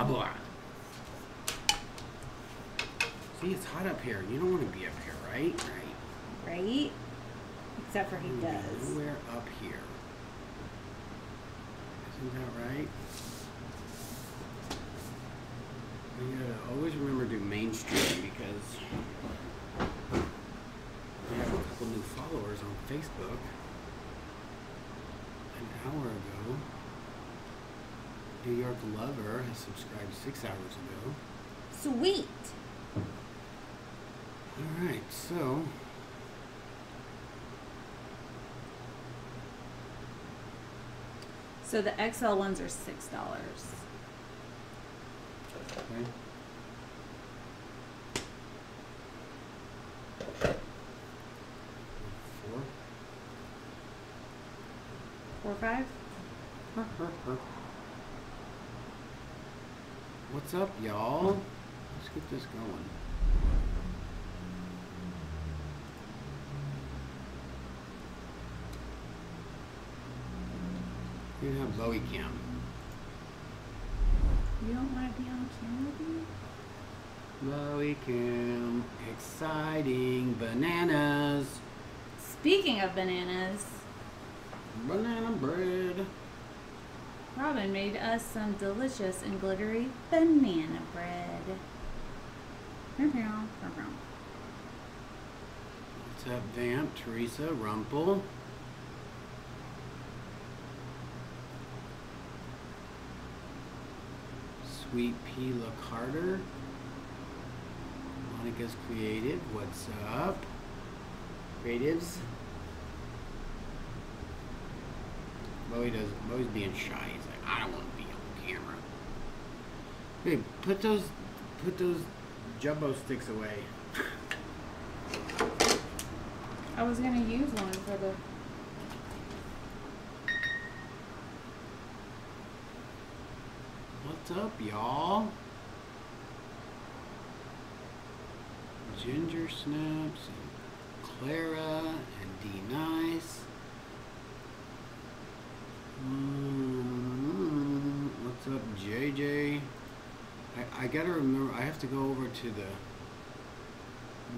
Habla. See, it's hot up here. You don't want to be up here, right? Right. Right? Except for he Hmm, does. Nowhere up here. Isn't that right? We gotta always remember to do mainstream because we have a couple new followers on Facebook. An hour ago, New York Lover has subscribed six hours ago. Sweet. All right, so So the XL ones are six dollars. okay. Four. Four five? What's up, y'all? Let's get this going. You have Bowie Cam. You don't want to be on camera? Bowie Cam. Exciting bananas. Speaking of bananas, Banana bread. Robin made us some delicious and glittery banana bread. What's up, Vamp? Teresa, Rumple. Sweet Pea La Carter. Monica's Creative. What's up? Creatives. Bowie does. Bowie's being shy. He's like, I don't want to be on camera. Hey, put those, put those jumbo sticks away. I was gonna use one for the. What's up, y'all? Ginger Snaps and Clara and D Nice. Mm, what's up, JJ? I, I gotta remember, I have to go over to the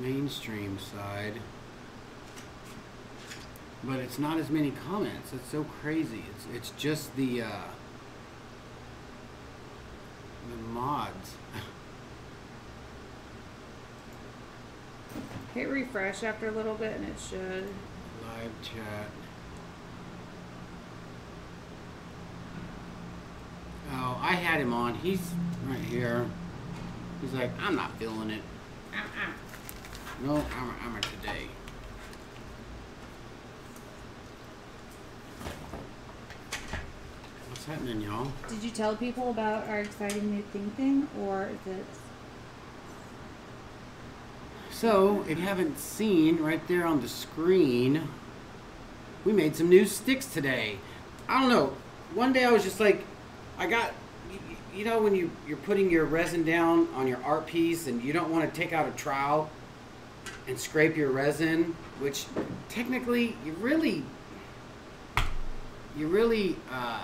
mainstream side. But it's not as many comments. It's so crazy. It's it's just the uh, the mods. Hit refresh after a little bit and it should. Live chat. Oh, I had him on. He's right here. He's like, I'm not feeling it. Uh-uh. No, I'm, I'm today. What's happening, y'all? Did you tell people about our exciting new thing thing, or is it? So, if you haven't seen right there on the screen, we made some new sticks today. I don't know. One day I was just like, I got, y- y- you know, when you you're putting your resin down on your art piece and you don't want to take out a trowel and scrape your resin, which technically you really, you really, uh,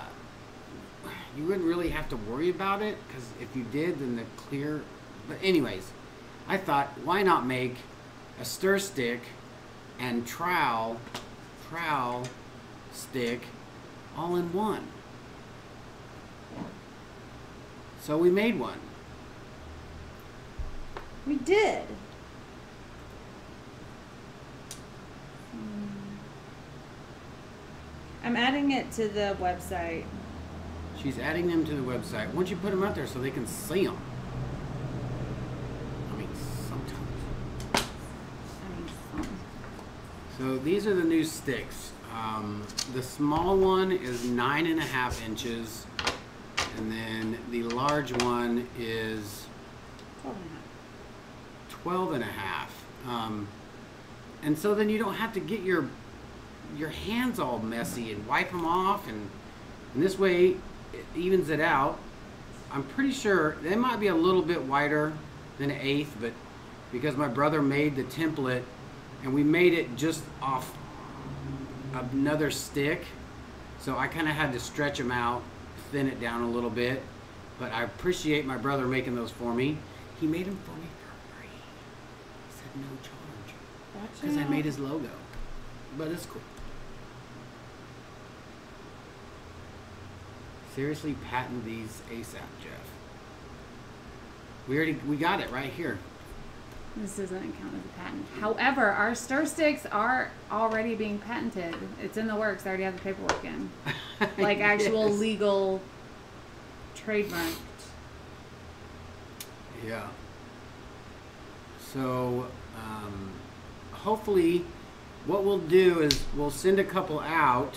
you wouldn't really have to worry about it because if you did, then the clear. But anyways, I thought, why not make a stir stick and trowel, trowel stick all in one? So we made one. We did. Hmm. I'm adding it to the website. She's adding them to the website. Why don't you put them out there so they can see them? I mean, sometimes. I mean, some. So these are the new sticks. Um, the small one is nine and a half inches, and then the large one is Twelve and a half. 12 and a half. Um, and so then you don't have to get your your hands all messy and wipe them off and, and this way it evens it out. I'm pretty sure they might be a little bit wider than an eighth, but because my brother made the template and we made it just off another stick, so I kind of had to stretch them out, thin it down a little bit, but I appreciate my brother making those for me. He made them for me for free. He said no charge because I made his logo, but it's cool. Seriously, patent these ASAP, Jeff. We already we got it right here. This doesn't count as a patent. However, our stir sticks are already being patented. It's in the works. I already have the paperwork in. Like actual Yes. legal trademark. Yeah. So, um, hopefully, what we'll do is we'll send a couple out.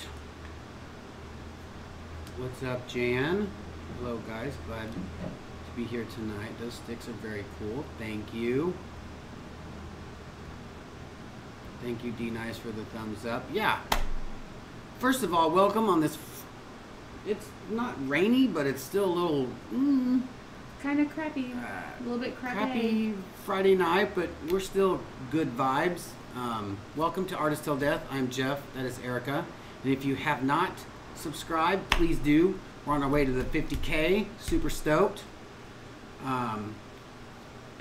What's up, Jan? Hello, guys. Glad to be here tonight. Those sticks are very cool. Thank you. Thank you, D Nice, for the thumbs up. Yeah. First of all, welcome on this. It's not rainy, but it's still a little. Mm, Kind of crappy. uh, A little bit crappy. Happy Friday night, but we're still good vibes. Um, welcome to Artist Till Death. I'm Jeff. That is Erica. And if you have not subscribed, please do. We're on our way to the 50K. Super stoked. Um,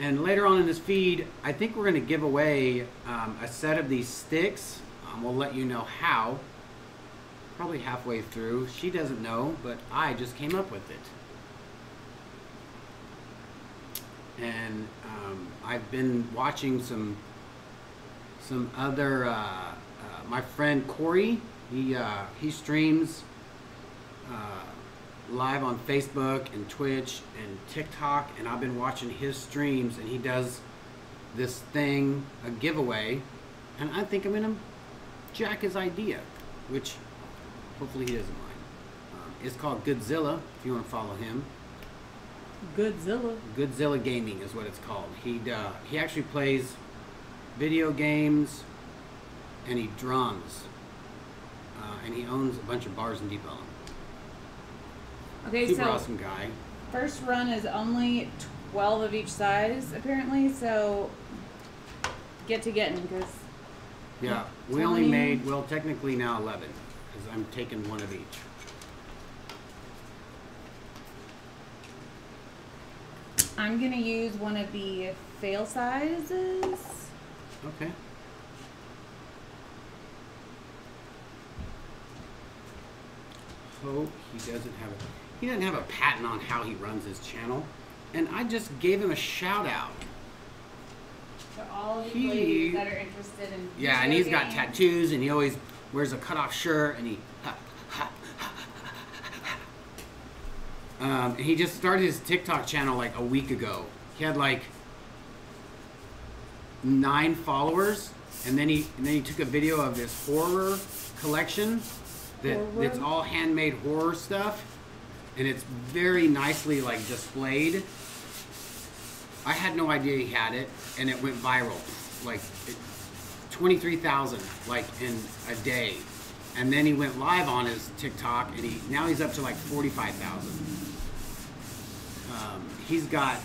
and later on in this feed, I think we're going to give away um, a set of these sticks. Um, we'll let you know how. Probably halfway through. She doesn't know, but I just came up with it. and um, I've been watching some some other. Uh, uh, my friend Corey, he uh, he streams uh, live on Facebook and Twitch and TikTok, and I've been watching his streams, and he does this thing, a giveaway, and I think I'm gonna jack his idea, which hopefully he doesn't mind. Um, it's called Godzilla. If you want to follow him. Godzilla. Godzilla Gaming is what it's called. He uh, he actually plays video games and he drums. Uh, and he owns a bunch of bars in Deep Ellum. Okay, Super so awesome guy. first run is only 12 of each size, apparently, so get to getting because Yeah, we only made well technically now eleven because I'm taking one of each. I'm going to use one of the fail sizes. Okay. Hope he doesn't have a he doesn't have a patent on how he runs his channel, and I just gave him a shout out. For all of you ladies that are interested in Yeah, and he's got tattoos, and he always wears a cutoff shirt, and he. Um, he just started his TikTok channel like a week ago. He had like nine followers, and then he and then he took a video of his horror collection that Horror? that's all handmade horror stuff, and it's very nicely like displayed. I had no idea he had it, and it went viral, like it, twenty-three thousand, like in a day. And then he went live on his TikTok, and he now he's up to like forty-five thousand. Um, he's got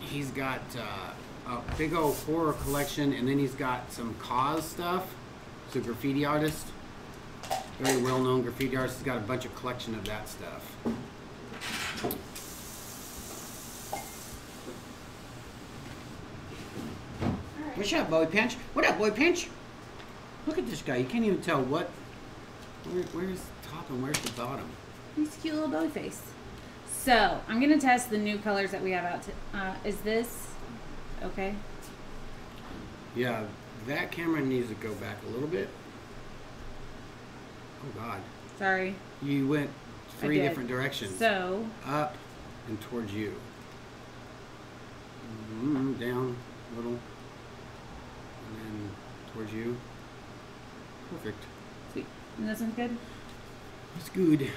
he's got uh, a big old horror collection, and then he's got some cause stuff. A graffiti artist, very well-known graffiti artist. He's got a bunch of collection of that stuff. What's up, boy pinch? What up, boy pinch? Look at this guy. You can't even tell what. Where, where's the top and where's the bottom? He's a cute little belly face. So I'm gonna test the new colors that we have out. To, uh, is this okay? Yeah, that camera needs to go back a little bit. Oh God, Sorry. you went three different directions. So Up and towards you. Mm, down a little, and then towards you. Perfect. sweet. And this one's good. That's good.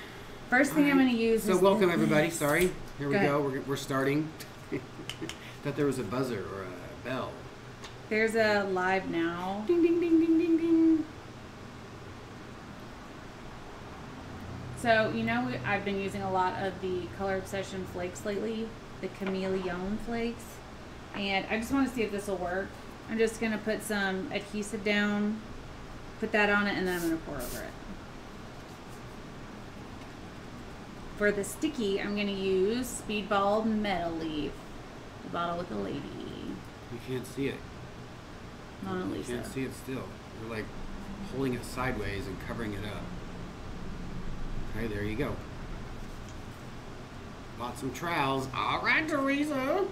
First thing I'm gonna use. So welcome everybody. Sorry. Here we Go go. We're, we're starting. Thought there was a buzzer or a bell. There's a live now. Ding ding ding ding ding ding. So you know I've been using a lot of the Color Obsession flakes lately, the Chameleon flakes, and I just want to see if this will work. I'm just gonna put some adhesive down, put that on it, and then I'm gonna pour over it. for the sticky, I'm gonna use Speedball Metal Leaf, the bottle with the lady, You can't see it. Mona You Lisa. can't see it still. You're like holding it sideways and covering it up. Okay, there you go. Bought some trowels. All right, Teresa.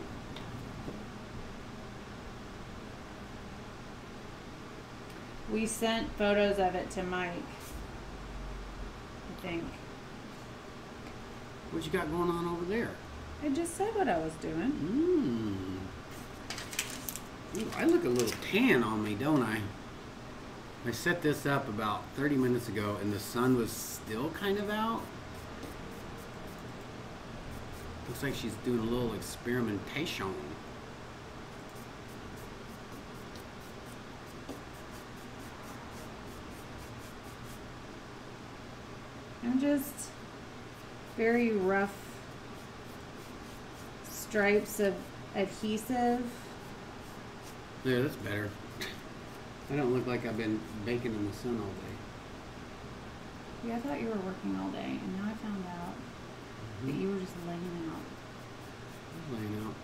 We sent photos of it to Mike. I think. What you got going on over there? I just said what I was doing. Mmm. I look a little tan on me, don't I? I set this up about 30 minutes ago and the sun was still kind of out. Looks like she's doing a little experimentation. I'm just very rough stripes of adhesive. Yeah, that's better. I don't look like I've been baking in the sun all day. Yeah, I thought you were working all day, and now I found out that you were just laying out. I'm laying out.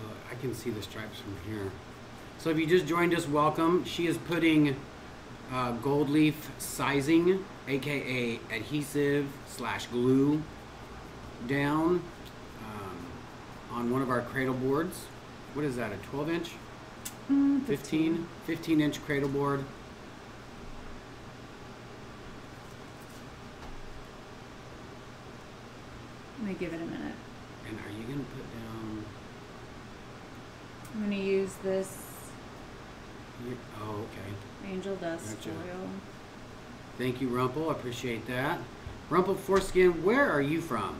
Uh, I can see the stripes from here. So if you just joined us, welcome. She is putting uh, gold leaf sizing, aka adhesive slash glue, down on one of our cradle boards. What is that? A 12 inch? Mm, 15, 15 inch cradle board. Let me give it a minute. And are you gonna put down? I'm gonna use this oh, okay. angel dust Gotcha. oil. Thank you, Rumple. I appreciate that. Rumple Foreskin, where are you from?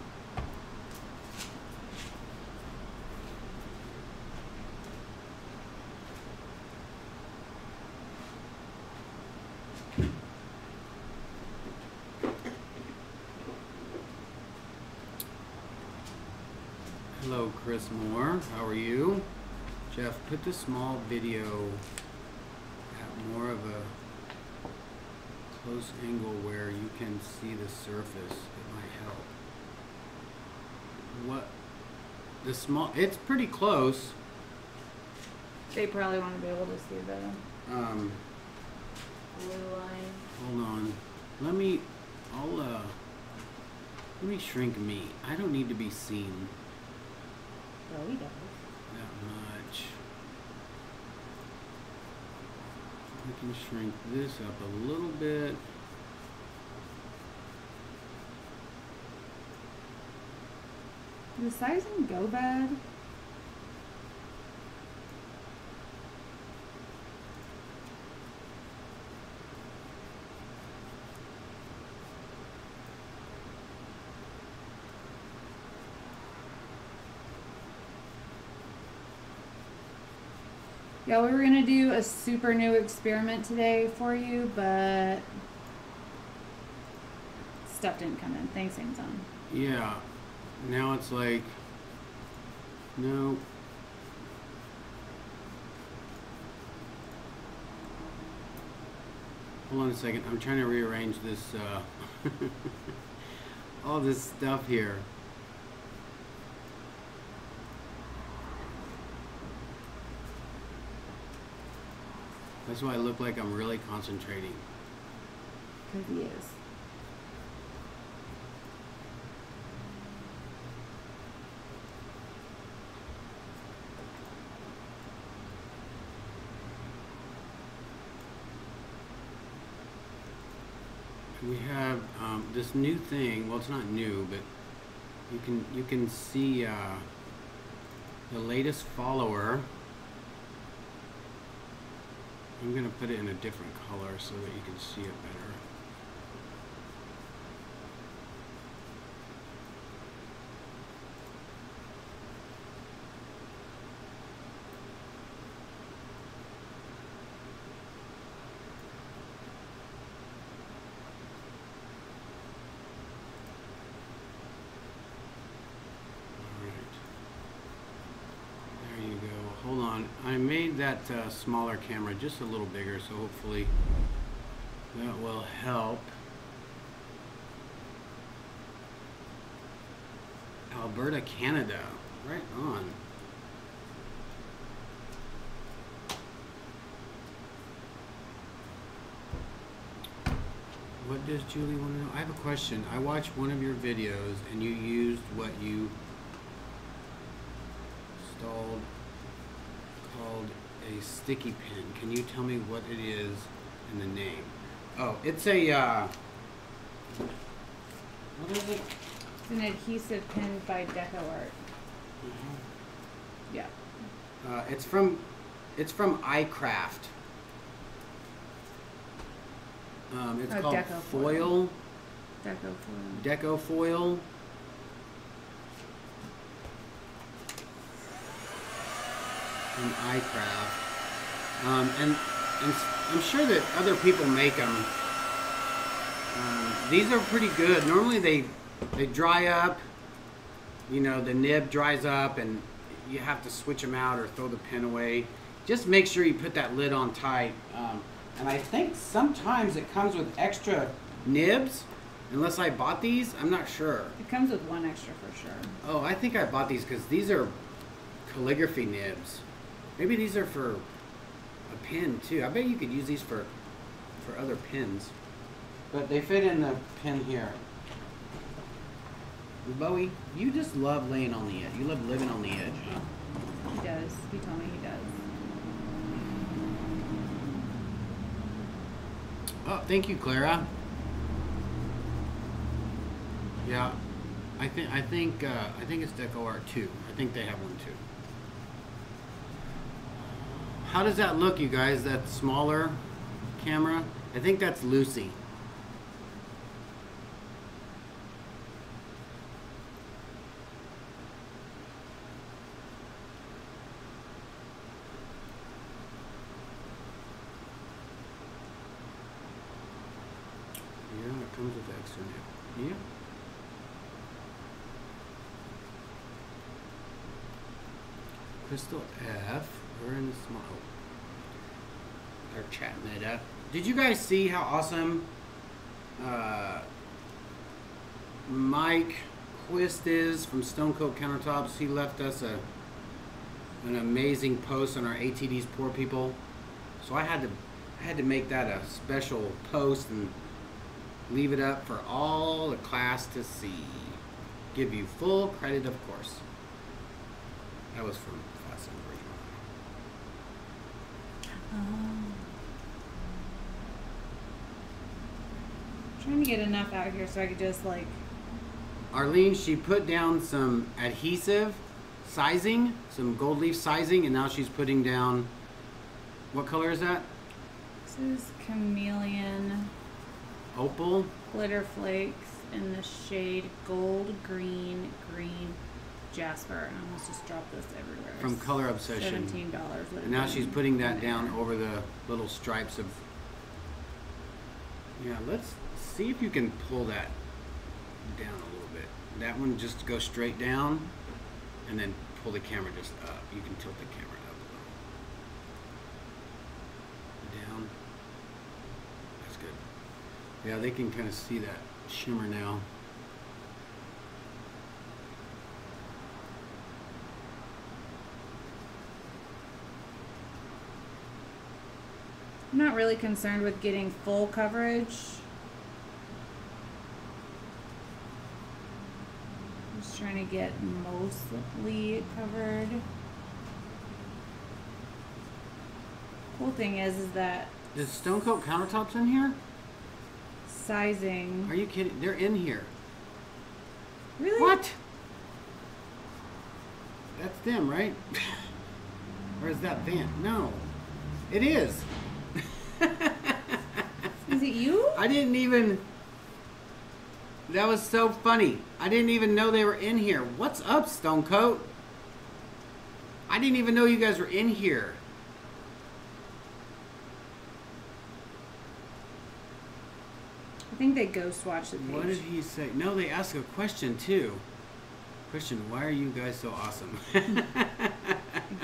Moore. How are you? Jeff, put the small video at more of a close angle where you can see the surface. It might help. What? The small, it's pretty close. They probably want to be able to see the Um, blue line. hold on. Let me, I'll, uh, let me shrink me. I don't need to be seen Oh, he does. that much. I can shrink this up a little bit. Does sizing go bad? Yeah, we were gonna do a super new experiment today for you, but stuff didn't come in. Thanks, Amazon. Yeah. Now it's like, no. Hold on a second. I'm trying to rearrange this, uh, all this stuff here. That's why I look like I'm really concentrating. Because he is. we have um, this new thing. Well, it's not new, but you can you can see uh, the latest follower. I'm gonna put it in a different color so that you can see it better. All right. There you go. Hold on. I made that uh, smaller camera just a little bigger, so hopefully that will help. Alberta, Canada. Right on. What does Julie want to know? I have a question. I watched one of your videos and you used what you installed called a sticky pin. Can you tell me what it is and the name? Oh, it's a, uh, what is it? It's an adhesive pin by Deco Art. Yeah. Uh, it's from, it's from iCraft. Um, it's Oh, called Deco foil. foil. Deco foil. Deco foil. From iCraft. Um, and, and I'm sure that other people make them. Um, these are pretty good. Normally they they dry up. You know, the nib dries up, and you have to switch them out or throw the pin away. Just make sure you put that lid on tight. Um, and I think sometimes it comes with extra nibs. Unless I bought these, I'm not sure. It comes with one extra for sure. Oh, I think I bought these because these are calligraphy nibs. Maybe these are for a pin too. I bet you could use these for for other pins. But they fit in the pin here. Bowie, you just love laying on the edge. You love living on the edge, huh? He does. He told me he does. Oh, thank you, Clara. Yeah, I think I think uh, I think it's Deco Art too. I think they have one too. How does that look, you guys? That smaller camera? I think that's Lucy. Crystal F. We're in the small. They're chatting it up. Did you guys see how awesome uh, Mike Quist is from Stone Coat Countertops? He left us a an amazing post on our ATD's Pour People. So I had to I had to make that a special post and leave it up for all the class to see. Give you full credit, of course. That was from. Trying to get enough out here so I could just like Arlene, she put down some adhesive sizing, some gold leaf sizing, and now she's putting down. What color is that? this is chameleon Opal. glitter flakes in the shade gold green green jasper. I almost just dropped this everywhere. From Color Obsession. Seventeen dollars. And now she's putting that down over the little stripes of. Yeah, let's see if you can pull that down a little bit. That one just go straight down, and then pull the camera just up. You can tilt the camera up a little. Down. That's good. Yeah, they can kind of see that shimmer now. I'm not really concerned with getting full coverage. I'm just trying to get mostly covered. Cool thing is, is that Is Stone Coat countertops in here? sizing. Are you kidding? They're in here. Really? What? That's them, right? or is that Van? No. It is. You? I didn't even. That was so funny. I didn't even know they were in here. What's up, Stone Coat? I didn't even know you guys were in here. I think they ghost watched the page. What did he say? No, they asked a question too. Christian, why are you guys so awesome?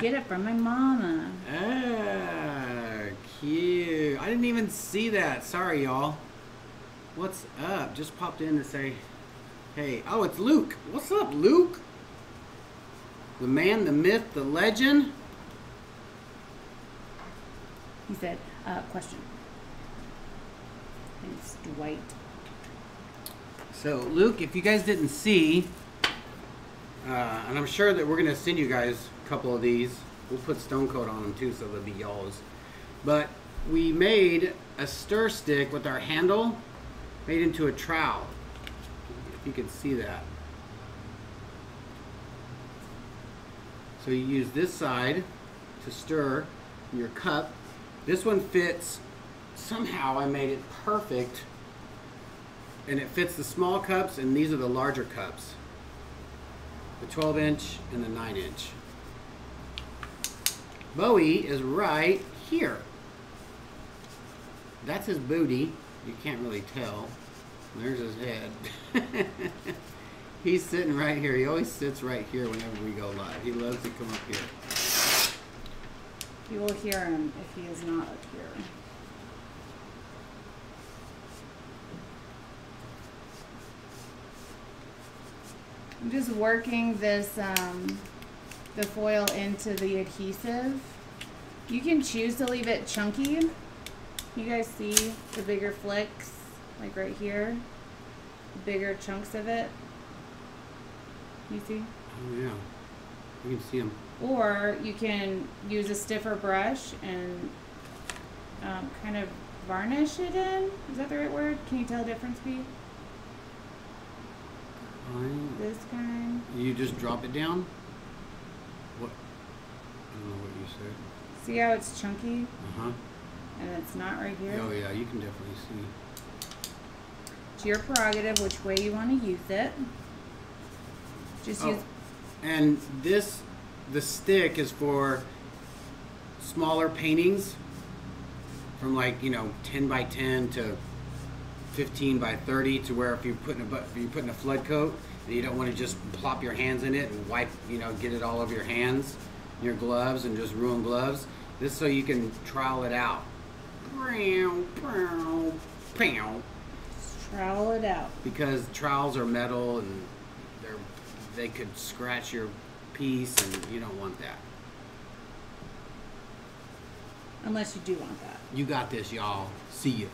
get it from my mama. Ah, cute. I didn't even see that. Sorry, y'all. What's up? Just popped in to say, hey. Oh, it's Luke. What's up, Luke? The man, the myth, the legend. He said, uh, question. It's Dwight. So, Luke, if you guys didn't see, uh, and I'm sure that we're going to send you guys a couple of these. We'll put stone coat on them too, so they'll be y'all's. But we made a stir stick with our handle made into a trowel. If you can see that. So you use this side to stir your cup. This one fits, somehow I made it perfect. And it fits the small cups, and these are the larger cups the 12 inch and the 9 inch. Bowie is right here. That's his booty. You can't really tell. There's his head. He's sitting right here. He always sits right here whenever we go live. He loves to come up here. You will hear him if he is not up here. I'm just working this, um, the foil into the adhesive. You can choose to leave it chunky. You guys see the bigger flicks, like right here? Bigger chunks of it. You see? Oh, yeah. You can see him. Or you can use a stiffer brush and um, kind of varnish it in. Is that the right word? Can you tell the difference, B? Fine. This kind. You just drop it down? What? I don't know what you said. See how it's chunky Uh huh. And it's not right here? Oh, yeah. You can definitely see. It's your prerogative which way you want to use it. Just Oh. use. And this, the stick is for smaller paintings from like, you know, 10 by 10 to 15 by 30 to where if you're putting a, if you're putting a flood coat and you don't want to just plop your hands in it and wipe, you know, get it all over your hands, your gloves and just ruin gloves. This so you can trowel it out. Trowel it out. because trowels are metal and they're they could scratch your piece and you don't want that. Unless you do want that. You got this, y'all. See you.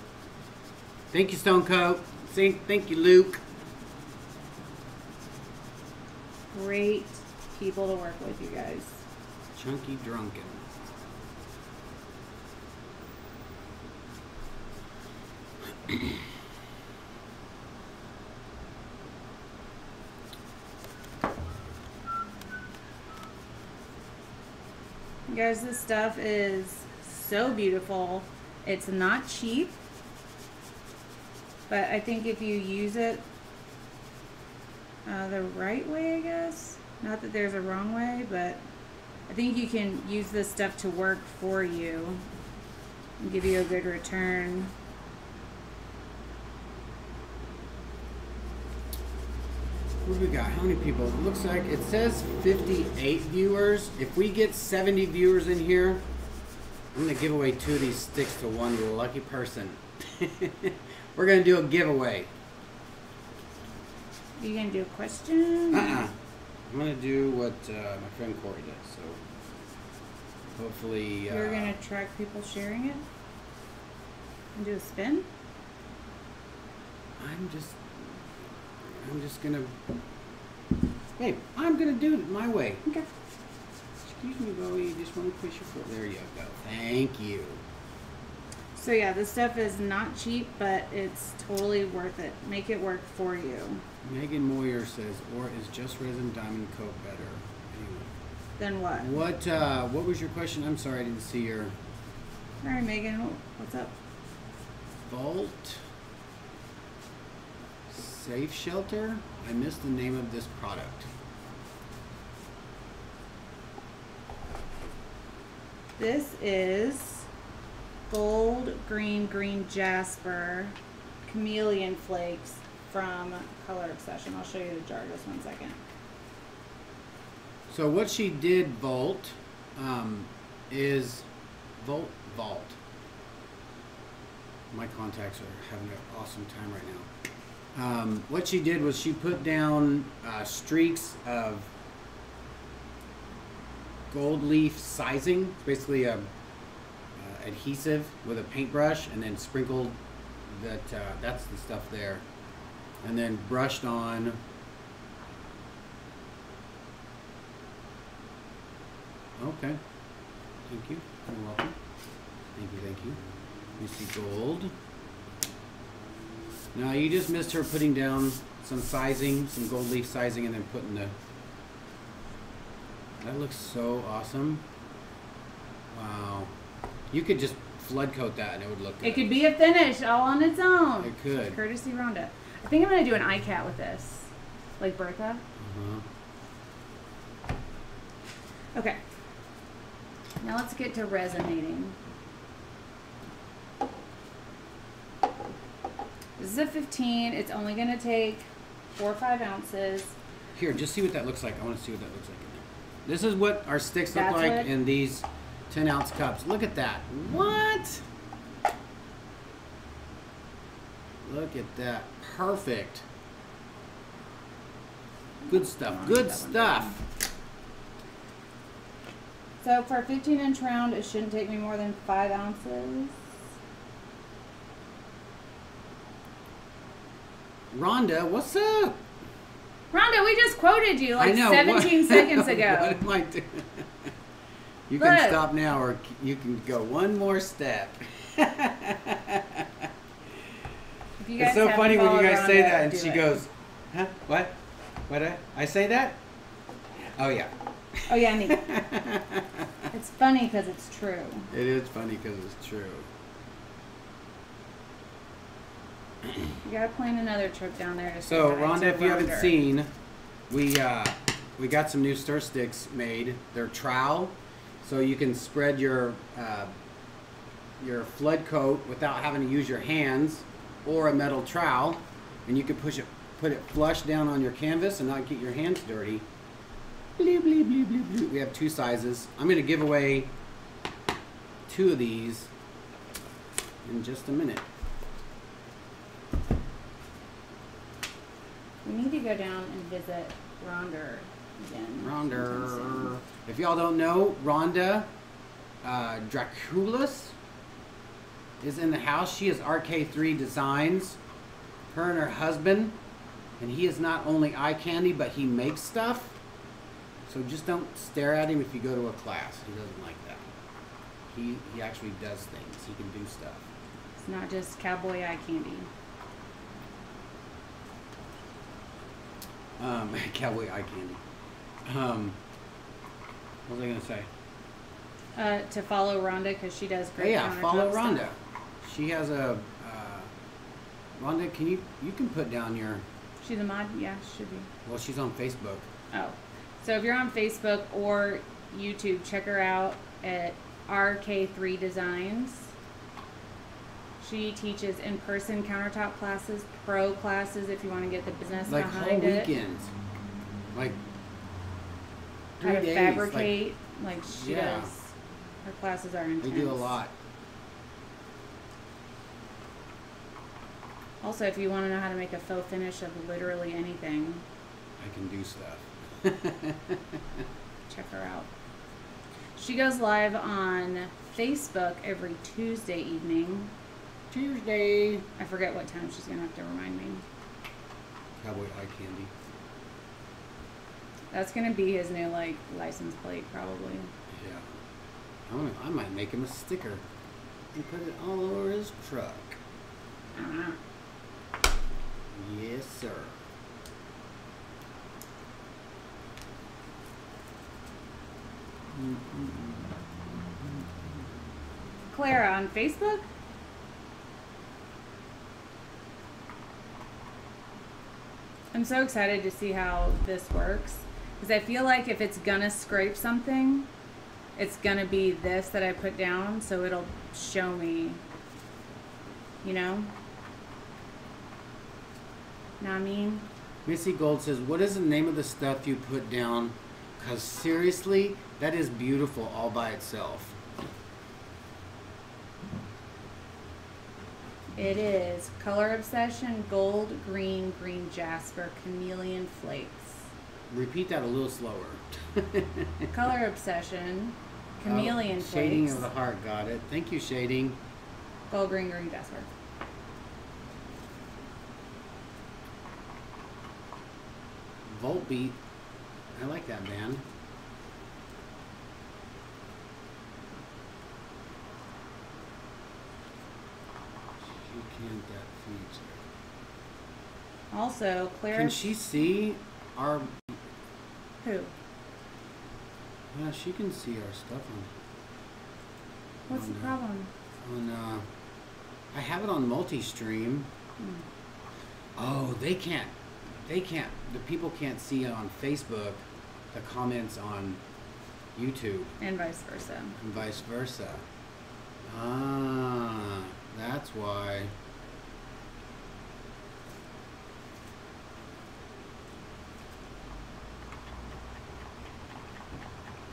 Thank you, Stone Coat. Thank, thank you, Luke. Great people to work with, you guys. Chunky Drunken. You guys, this stuff is so beautiful. It's not cheap, but I think if you use it uh, the right way, I guess. Not that there's a wrong way, but I think you can use this stuff to work for you and give you a good return. What do we got? How many people? It looks like it says 58 viewers. If we get 70 viewers in here, I'm going to give away two of these sticks to one lucky person. We're going to do a giveaway. Are You gonna do a question? Uh-uh. I'm going to do what uh, my friend Corey does. So hopefully. Uh, You're gonna track people sharing it and do a spin. I'm just. I'm just going to. Babe, I'm going to do it my way. Okay. Excuse me, Bowie. You just want to push your foot. There you go. Thank you. So yeah, this stuff is not cheap, but it's totally worth it. Make it work for you. Megan Moyer says, or is just resin diamond coat better? Anyway. Then what? What uh, what was your question? I'm sorry, I didn't see your All right, Megan, what's up? vault safe shelter. I missed the name of this product. This is gold, green, green jasper, chameleon flakes from Color Obsession. I'll show you the jar just one second. So what she did, Volt, um, is Volt Vault. My contacts are having an awesome time right now. Um, what she did was she put down uh, streaks of gold leaf sizing. It's basically a uh, adhesive with a paintbrush, and then sprinkled that. Uh, that's the stuff there, and then brushed on. Okay. Thank you. You're welcome. Thank you. Thank you. You see gold. Now you just missed her putting down some sizing, some gold leaf sizing, and then putting the. That looks so awesome. Wow. You could just flood coat that and it would look good. It could be a finish all on its own. It could. Courtesy Rhonda. I think I'm gonna do an iCat with this, like Bertha. Uh-huh. Okay. Now let's get to resonating. This is a 15. It's only going to take four or five ounces. Here, just see what that looks like. I want to see what that looks like in there. This is what our sticks look That's like what- in these 10 ounce cups. Look at that. What? Look at that. Perfect. Good stuff. Good leave that one stuff. So for a 15 inch round, it shouldn't take me more than five ounces. Rhonda, what's up? Rhonda, we just quoted you like I know. 17 what- seconds what ago. am I doing? You can stop now, or you can go one more step. If you guys it's so funny when you guys say that, and she it. goes, "Huh? What? What? I, I say that? Oh yeah." Oh yeah, neat. it's funny because it's true. It is funny because it's true. You gotta plan another trip down there to So, Rhonda, if you haven't seen, we uh, we got some new stir sticks made. They're trowel, so you can spread your uh, your flood coat without having to use your hands or a metal trowel, and you can push it, put it flush down on your canvas and not get your hands dirty. Bleep, bleep, bleep, bleep, bleep. We have two sizes. I'm going to give away two of these in just a minute. We need to go down and visit Ronder again. Ronder. If y'all don't know, Rhonda uh, Draculus is in the house. She is RK3 Designs. Her and her husband. And he is not only eye candy, but he makes stuff. So just don't stare at him if you go to a class. He doesn't like that. He, he actually does things. He can do stuff. It's not just cowboy eye candy. Um, cowboy eye candy. Um, what was I going to say? Uh, to follow Rhonda because she does Oh, great. yeah, follow stuff. Rhonda. She has a. Uh, Rhonda, can you you can put down your? She's a mod. Yeah, should be. Well, she's on Facebook. Oh, so if you're on Facebook or YouTube, check her out at RK3 Designs. She teaches in-person countertop classes, pro classes if you want to get the business Like whole behind it. weekends. Like. How Three to days. fabricate, like, she Yeah. does. Her classes are Like, intense. they do a lot. Also, if you want to know how to make a faux finish of literally anything, I can do stuff. check her out. She goes live on Facebook every Tuesday evening. Tuesday. I forget what time she's gonna have to remind me. Cowboy eye candy. That's gonna be his new like license plate probably. Yeah. I, wanna, I might make him a sticker and put it all over his truck. Don't. Yes, sir. Clara on Facebook. I'm so excited to see how this works because I feel like if it's gonna scrape something, it's gonna be this that I put down, so it'll show me. You know. Know what I mean? Missy Gold says, "What is the name of the stuff you put down Cause seriously, that is beautiful all by itself. It is Color Obsession Gold, Green, Green Jasper, Chameleon Flakes. Repeat that a little slower. Color Obsession, oh, Chameleon Oh, Flakes, Shading of the heart, got it. Thank you, shading. Gold, Green, Green Jasper. Volbeat. I like that band. Can't that feature. Also, Claire. Can she see our? Who? Yeah, she can see our stuff on. What's the on, uh, problem? On uh, I have it on multi-stream. Hmm. Oh, they can't. They can't. The people can't see it on Facebook the comments on YouTube And vice versa. and vice versa. Ah, that's why.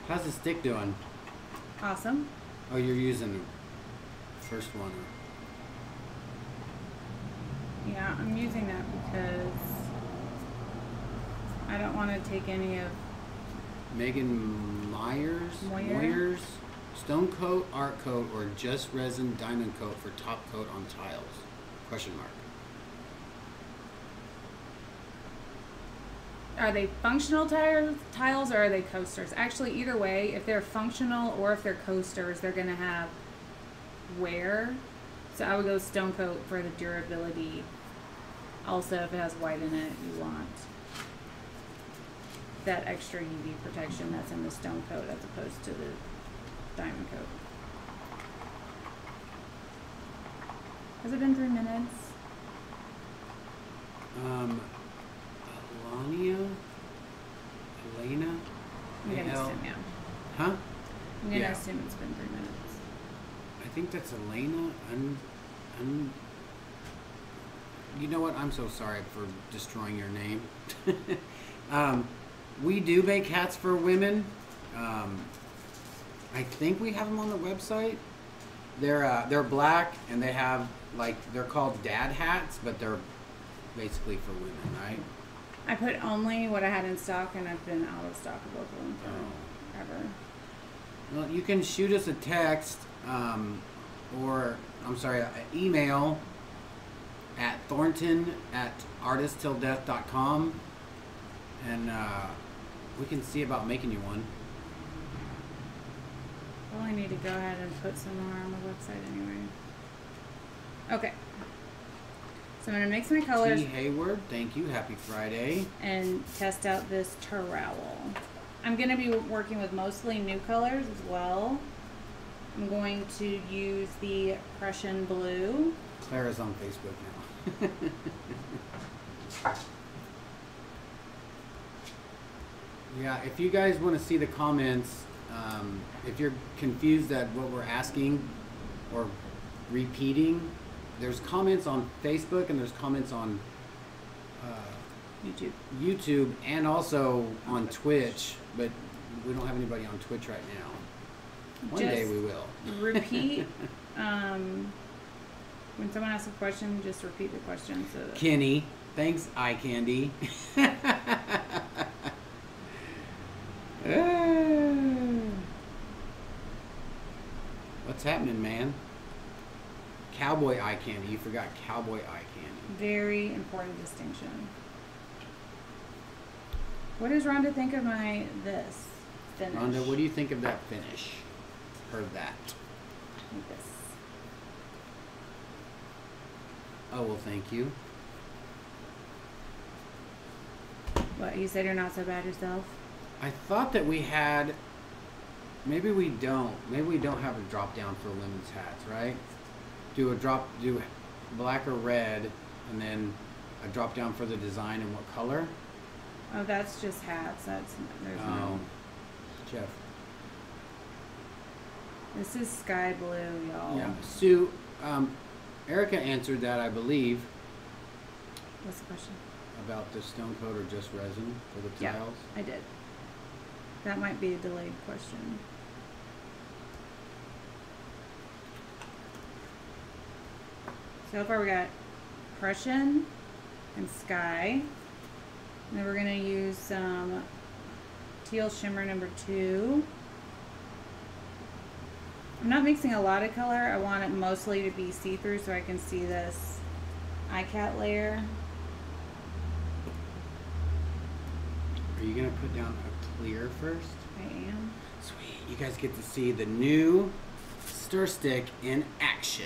How's the stick doing? Awesome. Oh, you're using the first one. Yeah, I'm using that because I don't want to take any of. Megan Myers, Moyer? Moyers, stone coat, art coat, or just resin diamond coat for top coat on tiles? Question mark. Are they functional tiles, tiles or are they coasters? Actually, either way, if they're functional or if they're coasters, they're gonna have wear. So I would go stone coat for the durability. Also, if it has white in it, you want that extra UV protection that's in the stone coat as opposed to the diamond coat. Has it been three minutes? Um, Alania, Elena, I'm gonna assume, yeah. huh? I'm gonna Yeah. assume it's been three minutes. I think that's Elena. Un, you know what? I'm so sorry for destroying your name. um, we do make hats for women. Um, I think we have them on the website. They're uh, they're black and they have like they're called dad hats, but they're basically for women, right? I put only what I had in stock, and I've been out of stock of both of them Oh. forever. Well, you can shoot us a text, um, or I'm sorry, an email at thornton at artisttilldeath.com, and uh, we can see about making you one. Well, I need to go ahead and put some more on the website anyway. Okay. So I'm gonna mix my colors T. Hayward, thank you. Happy Friday. and test out this trowel. I'm gonna be working with mostly new colors as well. I'm going to use the Prussian blue. Clara's on Facebook now. yeah, if you guys want to see the comments, um, if you're confused at what we're asking or repeating, there's comments on Facebook and there's comments on uh, YouTube. YouTube and also on Twitch, but we don't have anybody on Twitch right now. One day we will. Repeat. um, when someone asks a question, just repeat the question so that Kenny, thanks, eye candy. What's happening, man? Cowboy eye candy. You forgot cowboy eye candy. very important distinction. What does Rhonda think of my this finish? Rhonda, what do you think of that finish? Or that. Like this. Oh well, thank you. What you said you're not so bad yourself. I thought that we had. Maybe we don't. Maybe we don't have a drop down for women's hats, right? Do a drop, do black or red, and then a drop down for the design and what color? Oh, that's just hats. That's there's Oh, no. Jeff. This is sky blue, y'all. Yeah, Sue. Um, Erica answered that, I believe, What's the question? about the stone coat or just resin for the tiles? Yeah. tiles. I did. That might be a delayed question. So far we got Prussian and Sky. And then we're gonna use some teal shimmer number two. I'm not mixing a lot of color. I want it mostly to be see-through so I can see this iCat layer. Are you gonna put down a clear first? I am. Sweet. You guys get to see the new stir stick in action.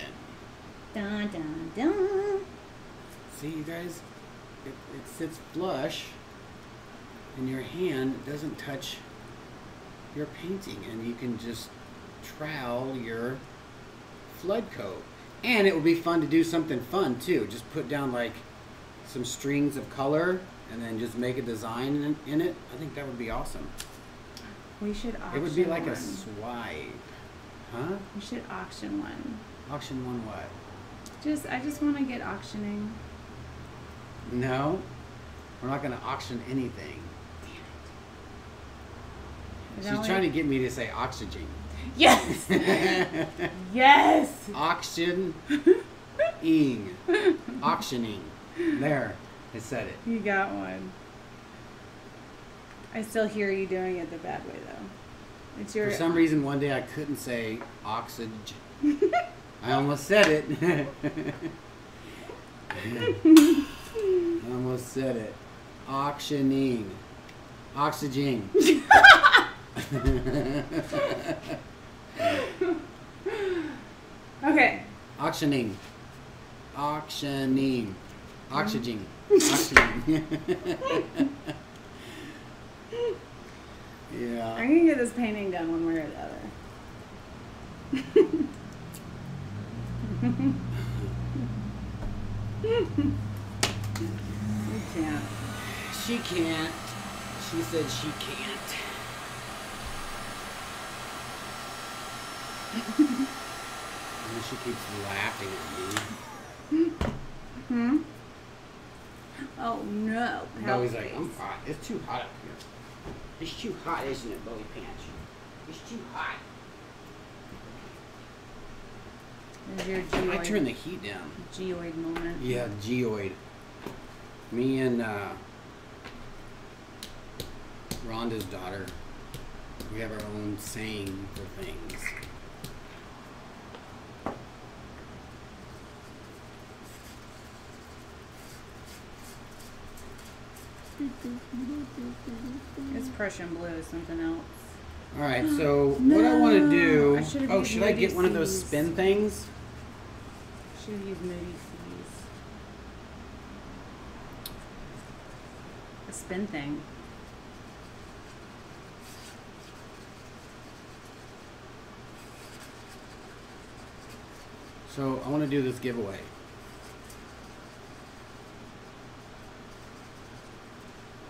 Dun dun dun. See, you guys, it, it sits flush, and your hand doesn't touch your painting, and you can just trowel your flood coat. And it would be fun to do something fun too. Just put down like some strings of color and then just make a design in, in it. I think that would be awesome. We should auction It would be like one. a swipe. Huh? We should auction one. Auction one what? Just I just want to get auctioning. No. We're not going to auction anything. It She's trying to get me to say oxygen. Yes. yes. Auction ing. Auctioning. There. I said it. You got one. I still hear you doing it the bad way though. It's your For some reason one day I couldn't say oxygen. I almost said it. I almost said it. Auctioning. Oxygen. Okay. Auctioning. Auctioning. Oxygen. Oxygen. yeah. I'm gonna get this painting done one way or the other. You can't. She can't. She said she can't. and she keeps laughing at me. Hmm. Oh no. Bowie's Help like. I'm hot. It's too hot up here. It's too hot, isn't it, Bowie Pants? It's too hot. This is your I geoid, turn the heat down. geoid moment. Yeah, geoid. Me and uh, Rhonda's daughter, we have our own saying for things. It's Prussian blue, something else. All right, so what I want to do. Oh, should I get one of those spin things? Used Moody Seas. A spin thing. So I want to do this giveaway.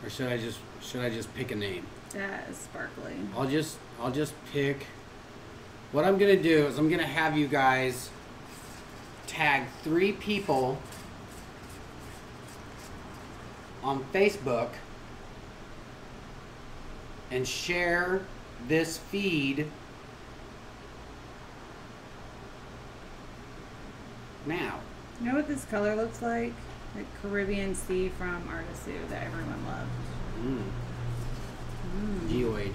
Or should I just should I just pick a name? That is sparkly. I'll just I'll just pick what I'm gonna do is I'm gonna have you guys tag three people on Facebook and share this feed now. You know what this color looks like? The Caribbean Sea from Arteza that everyone loved. Mm. Mm. Geoid.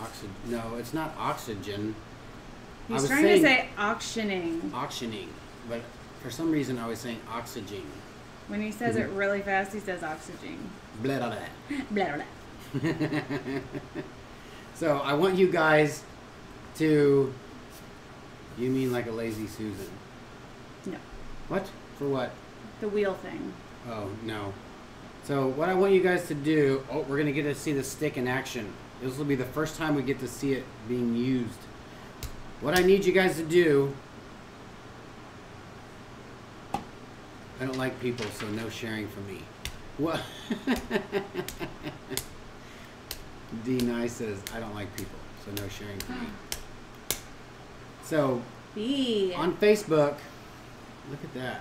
Oxy- no, it's not oxygen. I He's was trying to say auctioning. auctioning, but for some reason I was saying oxygen. When he says it mm-hmm. really fast, he says oxygen. Blah, blah, Blah, blah. blah. so I want you guys to. You mean like a lazy Susan? No. What? For what? The wheel thing. Oh no. So what I want you guys to do? Oh, we're gonna get to see the stick in action. This will be the first time we get to see it being used. What I need you guys to do. I don't like people, so no sharing for me. What? D Nye says I don't like people, so no sharing for me. So B. on Facebook, look at that.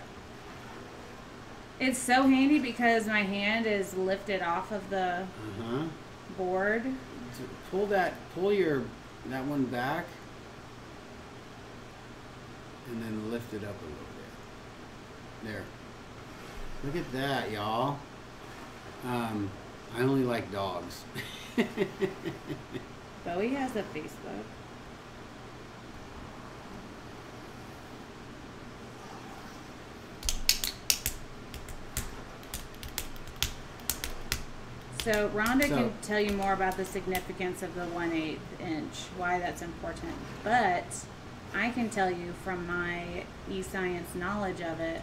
It's so handy because my hand is lifted off of the Uh huh. board. So pull that, pull your that one back, and then lift it up a little bit. There. Look at that, y'all. Um, I only like dogs. Bowie has a Facebook. So Rhonda So- can tell you more about the significance of the one eighth inch, why that's important. But I can tell you from my e-science knowledge of it,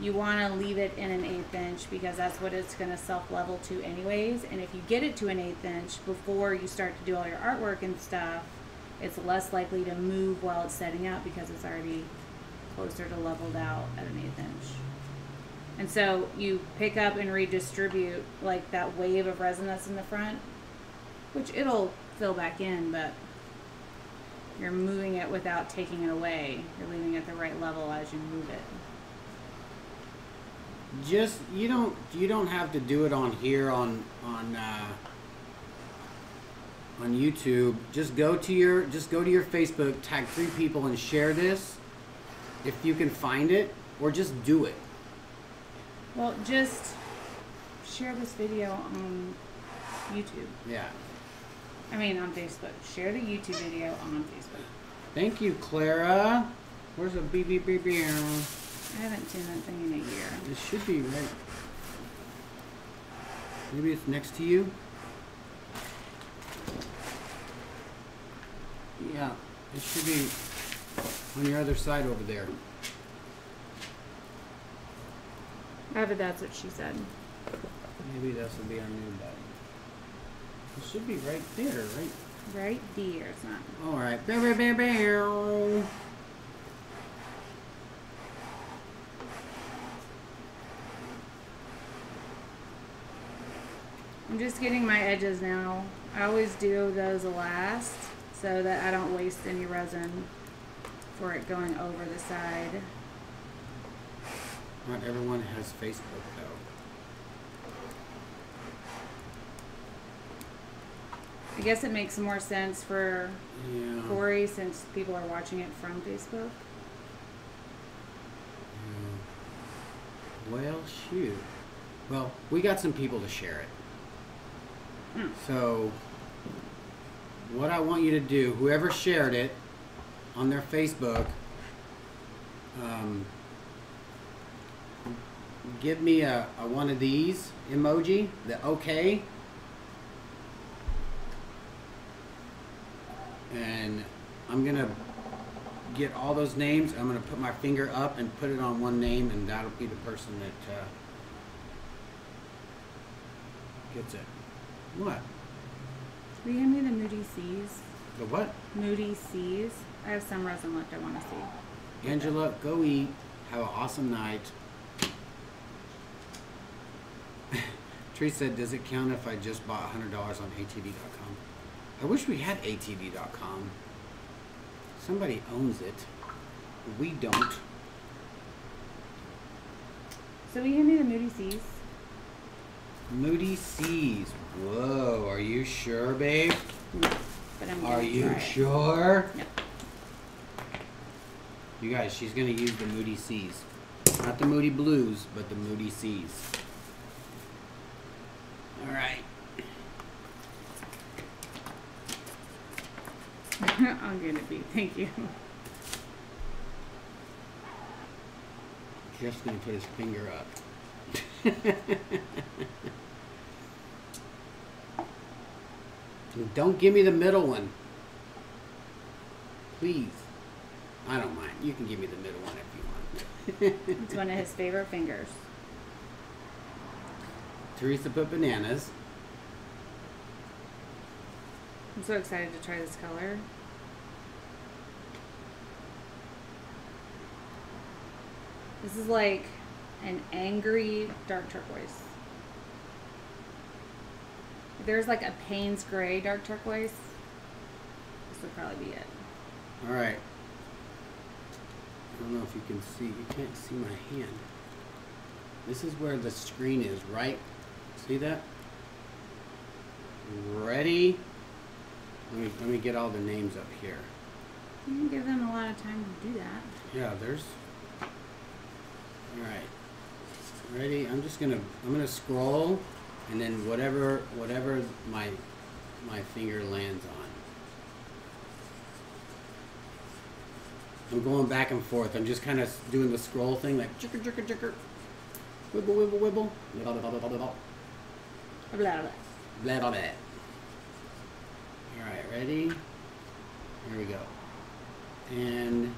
you want to leave it in an eighth inch because that's what it's going to self level to anyways. And if you get it to an eighth inch before you start to do all your artwork and stuff, it's less likely to move while it's setting up because it's already closer to leveled out at an eighth inch. And so you pick up and redistribute like that wave of resin that's in the front, which it'll fill back in, but you're moving it without taking it away. You're leaving it at the right level as you move it. Just you don't you don't have to do it on here on on uh, on YouTube. Just go to your just go to your Facebook, tag three people, and share this if you can find it, or just do it. Well, just share this video on YouTube. Yeah. I mean, on Facebook. Share the YouTube video on Facebook. Thank you, Clara. Where's the beep beep beep beep? I haven't seen that thing in a year. It should be right. Maybe it's next to you. Yeah, it should be on your other side over there. I bet that's what she said. Maybe this will be our new button. It should be right there, right? Right there. It's not. All right. Bow, bow, bow, bow. I'm just getting my edges now. I always do those last so that I don't waste any resin for it going over the side. Not everyone has Facebook though. I guess it makes more sense for Yeah. Corey since people are watching it from Facebook. Yeah. Well, shoot. Well, we got some people to share it. Hmm. So, what I want you to do, whoever shared it on their Facebook, um, give me a, a one of these emoji, the okay. And I'm gonna get all those names. I'm gonna put my finger up and put it on one name, and that'll be the person that uh, gets it. What? Will you hand me the Moody Seas? The what? Moody Seas. I have some resin left I want to see. Angela, go eat. Have an awesome night. Tree said, "Does it count if I just bought hundred dollars on ATD.com?" I wish we had ATD.com. Somebody owns it. We don't. So will you hand me the Moody Seas? Moody Seas. Whoa, are you sure, babe? No, but I'm Are you try sure? No. You guys, she's gonna use the Moody Seas. Not the Moody Blues, but the Moody Seas. Alright. I'm gonna be. Thank you. Jeff's gonna put his finger up. Don't give me the middle one. Please. I don't mind. You can give me the middle one if you want. It's one of his favorite fingers. Teresa put bananas. I'm so excited to try this color. This is like an angry dark turquoise. If there's like a Payne's gray dark turquoise, this would probably be it. Alright. I don't know if you can see. You can't see my hand. This is where the screen is, right? See that? Ready? Let me let me get all the names up here. You can give them a lot of time to do that. Yeah, there's. All right. Ready? I'm just gonna I'm gonna scroll, and then whatever whatever my my finger lands on. I'm going back and forth. I'm just kind of doing the scroll thing, like chicker chicker chicker, wibble wibble wibble, blah blah blah blah blah blah. Blah, blah. blah blah blah. All right, ready? Here we go. And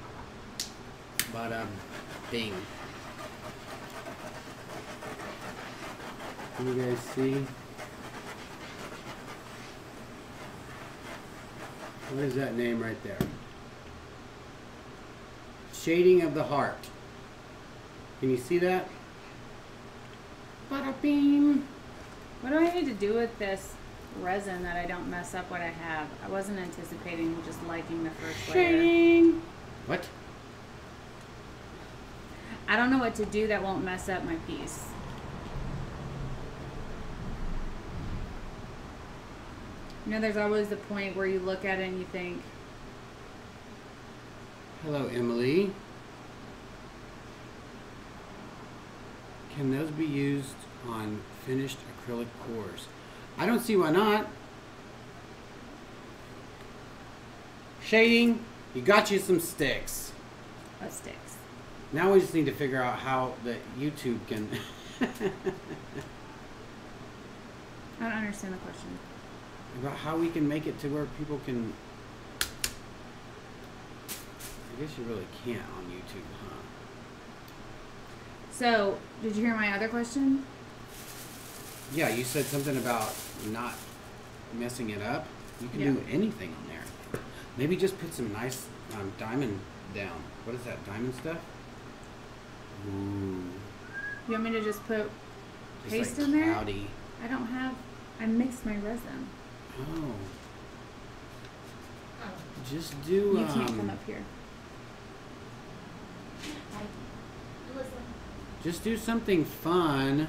bada bing. Can you guys see? What is that name right there? Shading of the heart. Can you see that? Bada bing. What do I need to do with this resin that I don't mess up what I have? I wasn't anticipating just liking the first layer. Shading. What? I don't know what to do that won't mess up my piece. You know, there's always the point where you look at it and you think, Hello, Emily. Can those be used on finished acrylic pours? I don't see why not. Shading, you got you some sticks. what sticks? Now we just need to figure out how the YouTube can. I don't understand the question. About how we can make it to where people can. I guess you really can't on YouTube, huh? So, did you hear my other question? Yeah, you said something about not messing it up. You can Yeah. do anything on there. Maybe just put some nice um, diamond down. What is that diamond stuff? Ooh, You want me to just put just paste like in there? cloudy. I don't have. I mixed my resin. Oh, Oh, just do. You um, can't come up here. Just do something fun.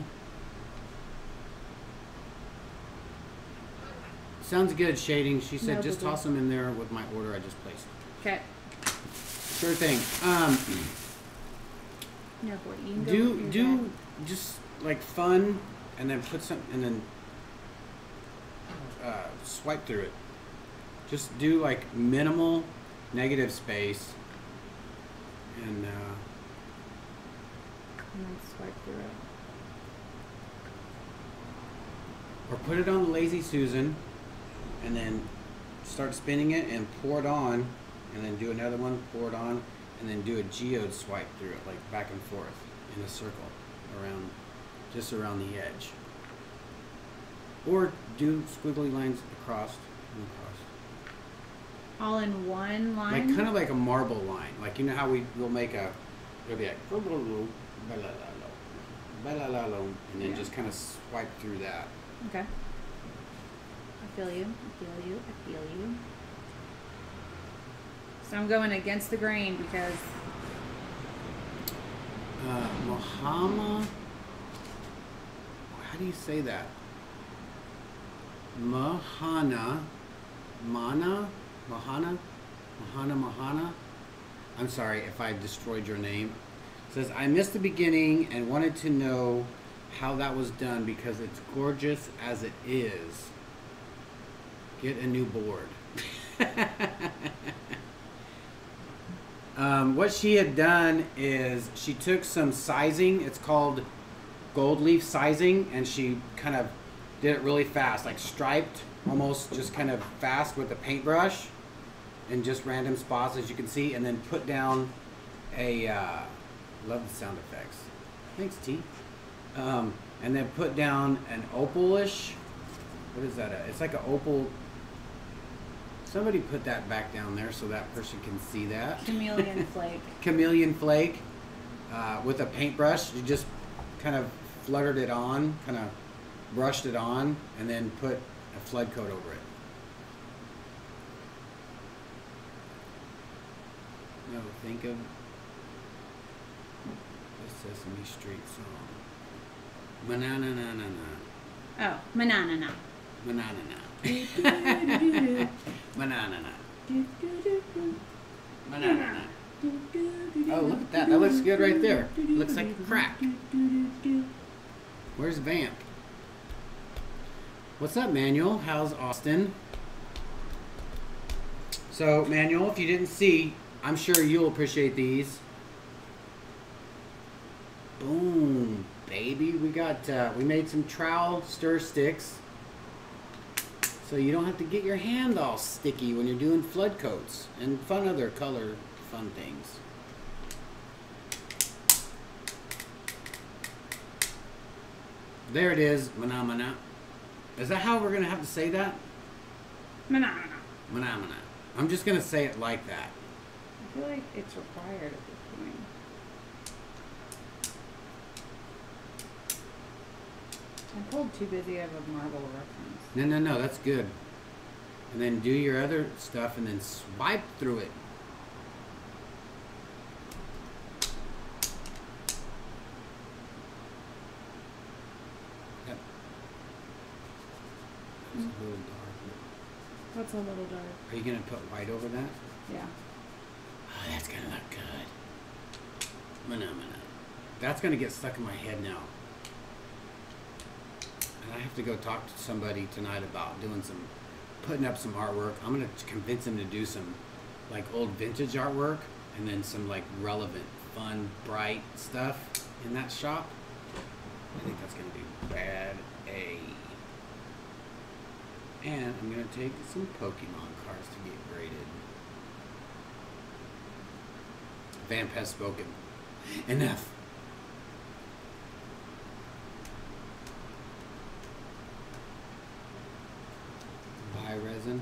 Sounds good, shading. She said No, just boo-boo. toss them in there with my order I just placed. Okay. Sure thing. Um, No, boy. You can do with do bag. just like fun, and then put some, and then uh, swipe through it. Just do like minimal negative space, and uh, And then swipe through it. or put it on the lazy susan, and then start spinning it and pour it on, and then do another one, pour it on, and then do a geode swipe through it, like back and forth in a circle around, just around the edge. Or do squiggly lines across and across. All in one line. Like kind of like a marble line. Like you know how we will make a it'll be like and then Yeah. just kind of swipe through that. Okay. I feel you. I feel you. I feel you. So I'm going against the grain because Uh, Mohama. How do you say that? Mahana. Mana? Mahana? Mahana Mahana? I'm sorry if I destroyed your name. It says, I missed the beginning and wanted to know how that was done because it's gorgeous as it is. Get a new board. Um, what she had done is she took some sizing. It's called gold leaf sizing, and she kind of did it really fast, like striped, almost just kind of fast with a paintbrush, in just random spots, as you can see, and then put down a. Uh, love the sound effects. Thanks, T. Um, and then put down an opalish. What is that? It's like an opal. Somebody put that back down there so that person can see that chameleon flake. chameleon flake uh, with a paintbrush. You just kind of fluttered it on, kind of brushed it on, and then put a flood coat over it. No, think of the Sesame Street song. Banana na na na. Oh, manana. Banana. Banana. Banana. Oh, look at that. That looks good right there. Looks like crack. Where's Vamp? What's up, Manuel? How's Austin? So, Manuel, if you didn't see, I'm sure you'll appreciate these. Boom, baby. We got, uh, we made some trowel stir sticks. So you don't have to get your hand all sticky when you're doing flood coats and fun other color fun things. There it is, mana mana. Is that how we're gonna have to say that? Banana. Mana mana. I'm just gonna say it like that. I feel like it's required at this point. I pulled too busy of a marble reference. No, no, no, that's good. And then do your other stuff and then swipe through it. It's mm-hmm. a little dark. What's a little dark? Are you gonna put white over that? Yeah. Oh, that's gonna look good. Mana mana. That's gonna get stuck in my head now. And I have to go talk to somebody tonight about doing some, putting up some artwork. I'm gonna convince him to do some, like old vintage artwork, and then some like relevant, fun, bright stuff in that shop. I think that's gonna be bad A. And I'm gonna take some Pokemon cards to get graded. Vamp has spoken. Enough. Resin.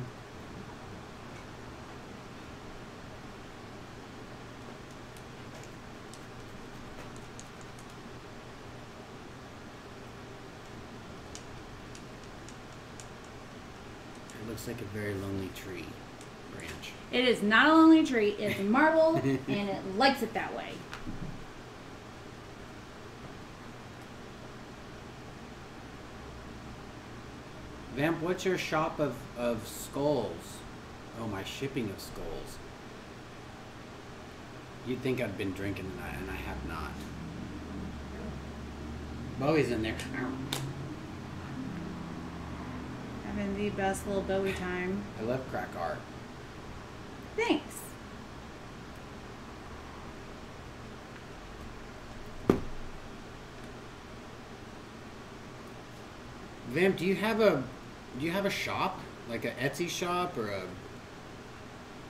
It looks like a very lonely tree branch. It is not a lonely tree. It's marble, and it likes it that way. Vamp, what's your shop of, of skulls? Oh, my shipping of skulls. You'd think I'd been drinking tonight, and I have not. Bowie's in there. Having the best little Bowie time. I love crack art. Thanks. Vamp, do you have a do you have a shop like a Etsy shop or a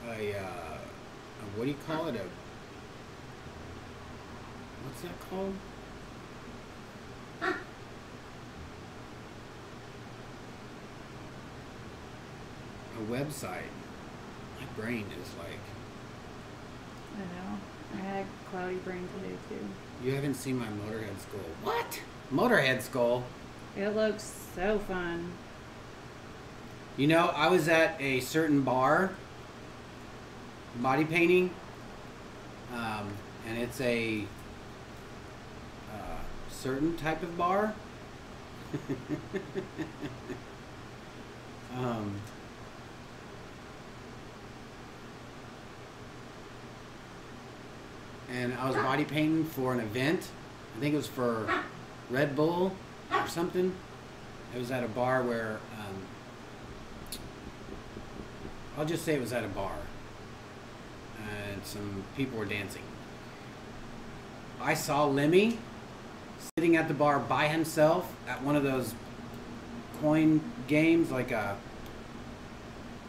a, uh, a what do you call it a what's that called? A website. My brain is like I know. I had cloudy brain today too. you haven't seen my Motorhead skull. What? Motorhead skull? It looks so fun. You know, I was at a certain bar, body painting, um, and it's a uh, certain type of bar. um, and I was body painting for an event. I think it was for Red Bull or something. It was at a bar where um, I'll just say it was at a bar, and some people were dancing. I saw Lemmy sitting at the bar by himself at one of those coin games, like a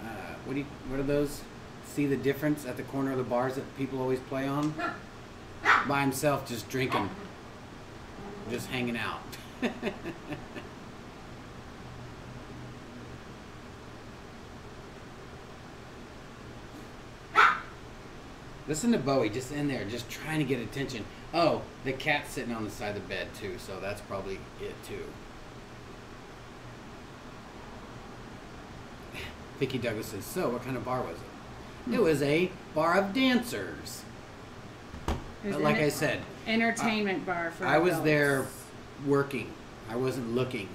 uh, what do you, what are those? See the difference at the corner of the bars that people always play on? By himself, just drinking, just hanging out. Listen to Bowie just in there, just trying to get attention. Oh, the cat's sitting on the side of the bed too, so that's probably it too. Vicky Douglas says, "So, what kind of bar was it?" It hmm. was a bar of dancers like I said, entertainment uh, bar for. I was adults. there working. I wasn't looking.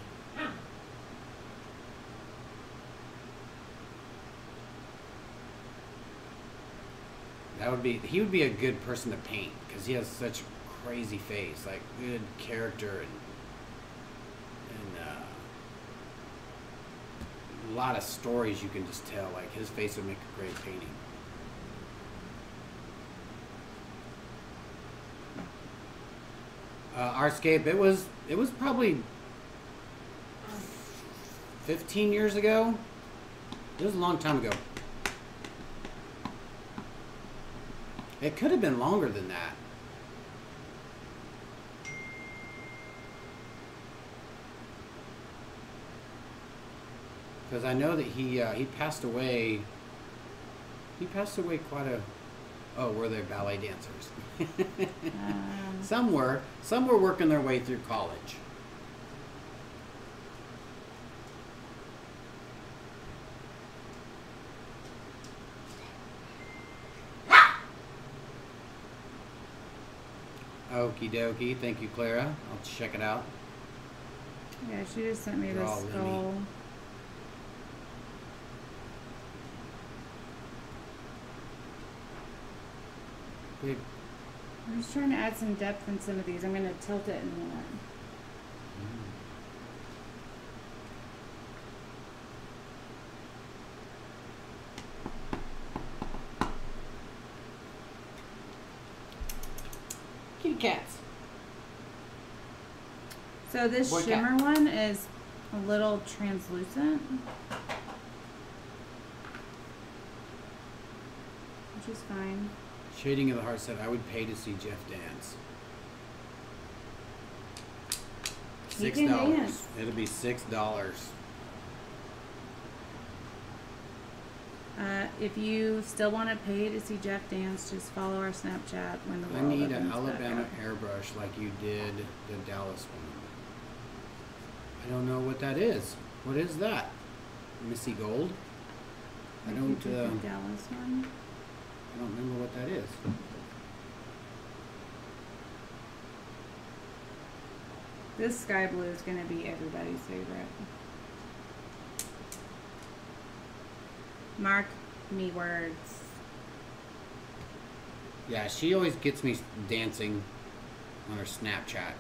That would be he would be a good person to paint because he has such crazy face, like good character and and uh, a lot of stories you can just tell. Like his face would make a great painting. Uh, Artscape. It was it was probably fifteen years ago. It was a long time ago. It could have been longer than that. Because I know that he uh, he passed away. He passed away quite a. Oh, were they ballet dancers? Um, some were. Some were working their way through college. Okie dokie. Thank you, Clara. I'll check it out. yeah, she just sent me Draw this skull. Big. I'm just trying to add some depth in some of these. I'm gonna tilt it in a minute. Kitty cats. So this Boy cat. shimmer one is a little translucent. Which is fine. Shading of the Heart said, I would pay to see Jeff dance. Six dollars. It'll be six dollars. Uh, if you still want to pay to see Jeff dance, just follow our Snapchat when the I world need an Alabama airbrush like you did the Dallas one. I don't know what that is. What is that? Missy Gold? I don't. Uh, Dallas one. I don't remember what that is. This sky blue is going to be everybody's favorite. Mark me words. Yeah, she always gets me dancing on her Snapchat.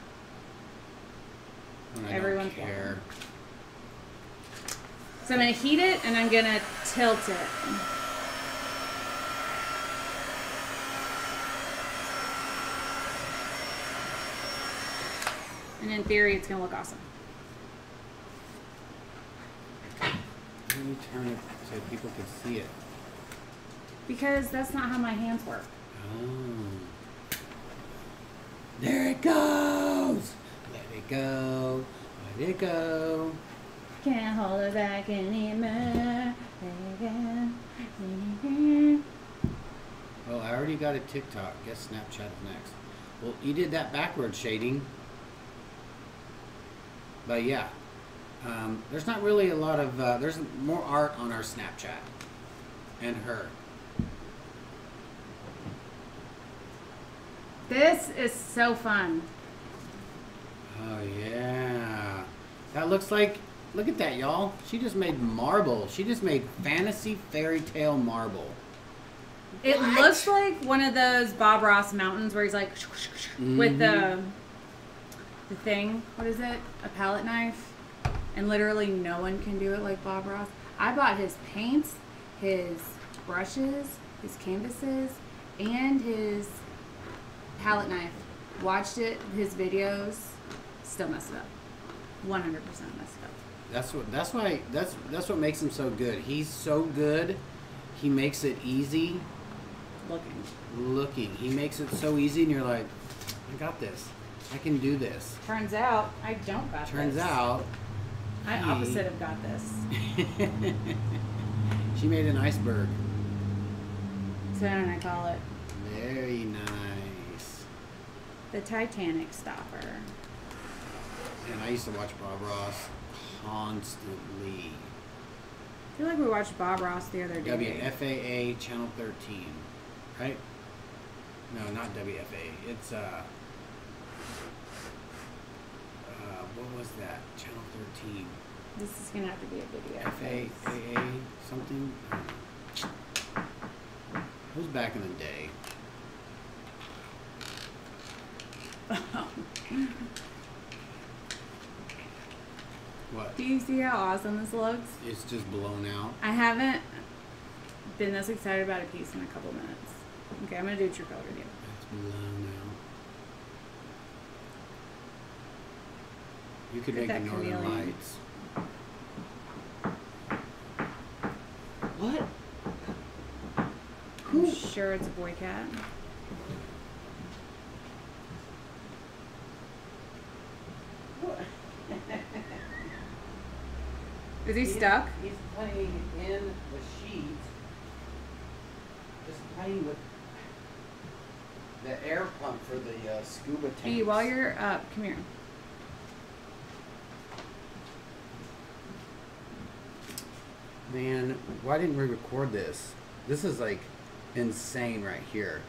When I Everyone's don't care. So I'm going to heat it and I'm going to tilt it. In theory, it's going to look awesome. Let me turn it so people can see it. Because that's not how my hands work. Oh. There it goes. Let it go. Let it go. Can't hold it back anymore. Well, I already got a TikTok. Guess Snapchat is next. Well, you did that backward shading. But yeah, um, there's not really a lot of. Uh, there's more art on our Snapchat and her. This is so fun. Oh yeah, that looks like. Look at that, y'all. She just made marble. She just made fantasy fairy tale marble. It What? looks like one of those Bob Ross mountains where he's like with the Mhm. The thing. What is it? A palette knife. And literally no one can do it like Bob Ross. I bought his paints, his brushes, his canvases, and his palette knife. Watched it, his videos, still messed up. 100% messed it up. That's what. That's why. That's that's what makes him so good. He's so good. He makes it easy Looking. looking. He makes it so easy, and you're like, I got this. I can do this. Turns out I don't got Turns this. out, I he- opposite of got this. she made an iceberg. So what I call it Very nice. the Titanic stopper. And I used to watch Bob Ross constantly. I feel like we watched Bob Ross the other day. WFAA Channel 13, right? No, not WFA. It's uh, uh, what was that? Channel 13. This is gonna have to be a video. FAA something. It was back in the day. What? Do you see how awesome this looks? It's just blown out. I haven't been this excited about a piece in a couple minutes. Okay, I'm gonna do a true color review. It's blown out. You could Look make at the that Northern chameleon. Lights. What? I'm sure it's a boy cat. Is he stuck? He's playing in the sheet. Just playing with the air pump for the uh, scuba tank. Hey, while you're up, come here. Man, why didn't we record this? This is like insane right here.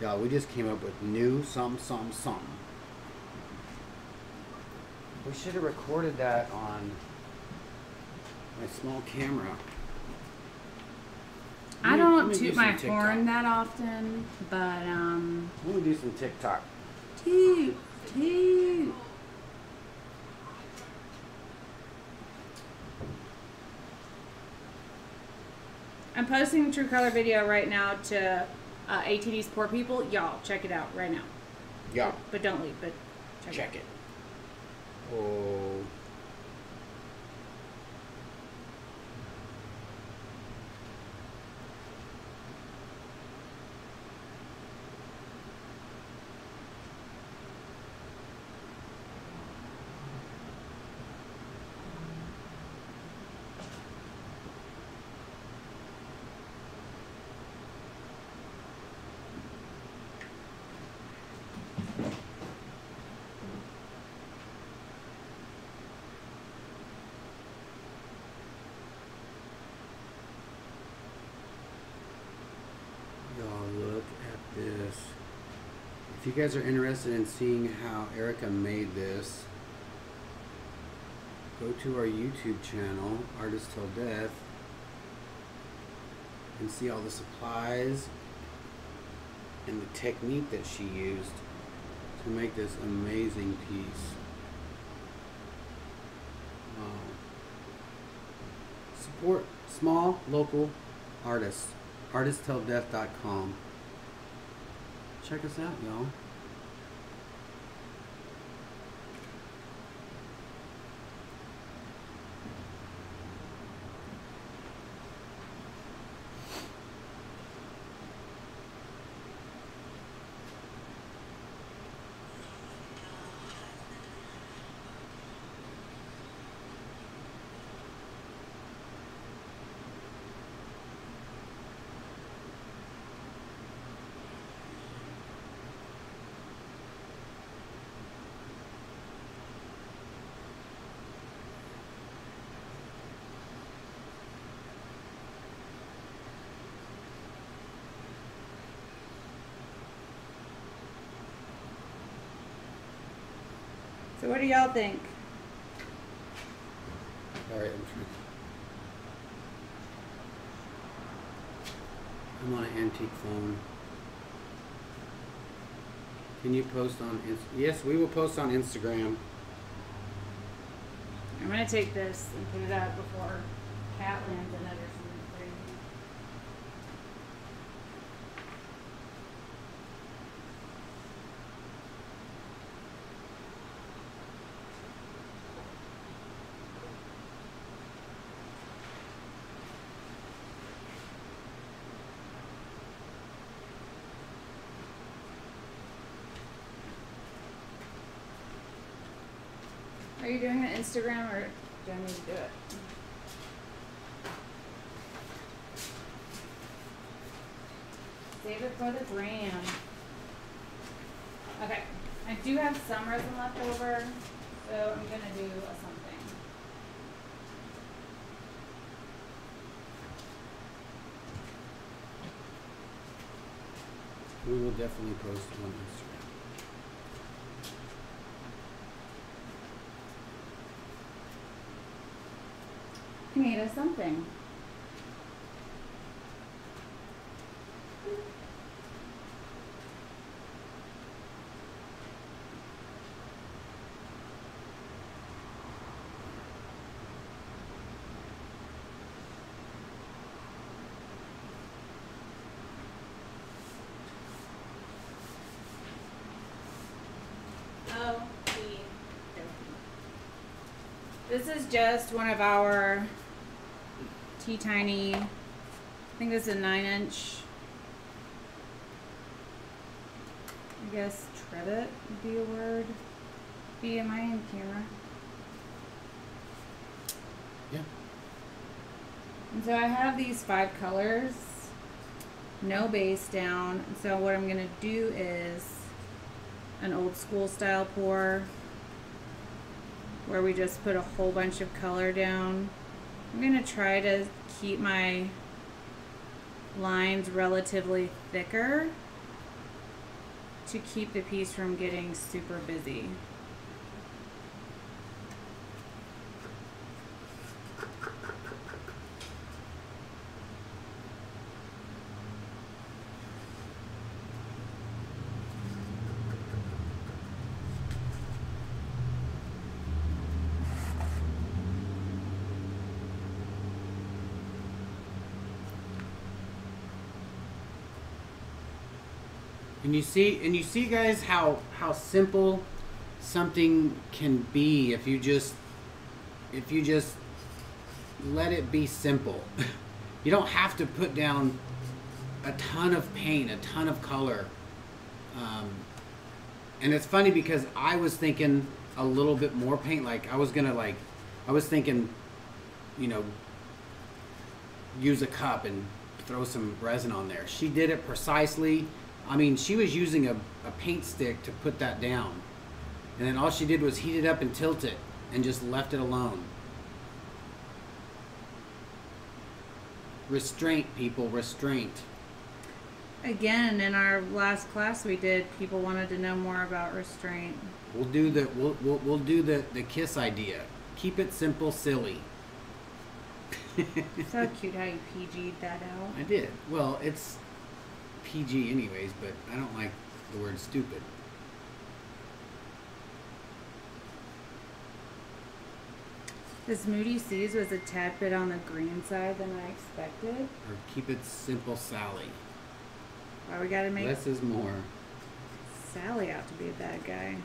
Yeah, we just came up with new something, something, something. We should have recorded that on my small camera. I don't let me do my TikTok. horn that often, but um, Let me do some TikTok. toot, toot. I'm posting True Color video right now to uh, ATD's Pour People. Y'all, check it out right now. Yeah, But don't leave, but check, check it. it. Oh. Y'all look at this. If you guys are interested in seeing how Erica made this, go to our YouTube channel, Artist Till Death, and see all the supplies and the technique that she used to make this amazing piece. Wow. Support small local artists. ArtistTillDeath.com. Check us out, y'all. So what do y'all think? I'm trying. I'm on an antique phone. Can you post on Inst- Yes, we will post on Instagram. I'm gonna take this and put it out before Cat lands another something crazy. Are you doing an Instagram or do I need to do it? Save it for the gram. Okay, I do have some resin left over, so I'm gonna do a something. We will definitely post on Instagram. something. This is just one of our T Tiny, I think this is a nine inch, I guess trivet would be a word. Be am I in camera? Yeah. And so I have these five colors, no base down. So what I'm gonna do is an old school style pour where we just put a whole bunch of color down. I'm gonna try to keep my lines relatively thicker to keep the piece from getting super busy. And you see, and you see, guys, how how simple something can be if you just if you just let it be simple. you don't have to put down a ton of paint, a ton of color. Um, and it's funny because I was thinking a little bit more paint. Like I was gonna like, I was thinking, you know, use a cup and throw some resin on there. She did it precisely. I mean, she was using a, a paint stick to put that down. And then all she did was heat it up and tilt it and just left it alone. Restraint, people, restraint. Again, in our last class we did, people wanted to know more about restraint. We'll do the we'll, we'll, we'll do the, the kiss idea. Keep it simple, silly. So cute how you PG'd that out. I did. Well, it's PG anyways, but I don't like the word stupid. This Moody Seas was a tad bit on the green side than I expected. Or keep it simple, Sally. Why we gotta make Less is more. Sally out to be a bad guy.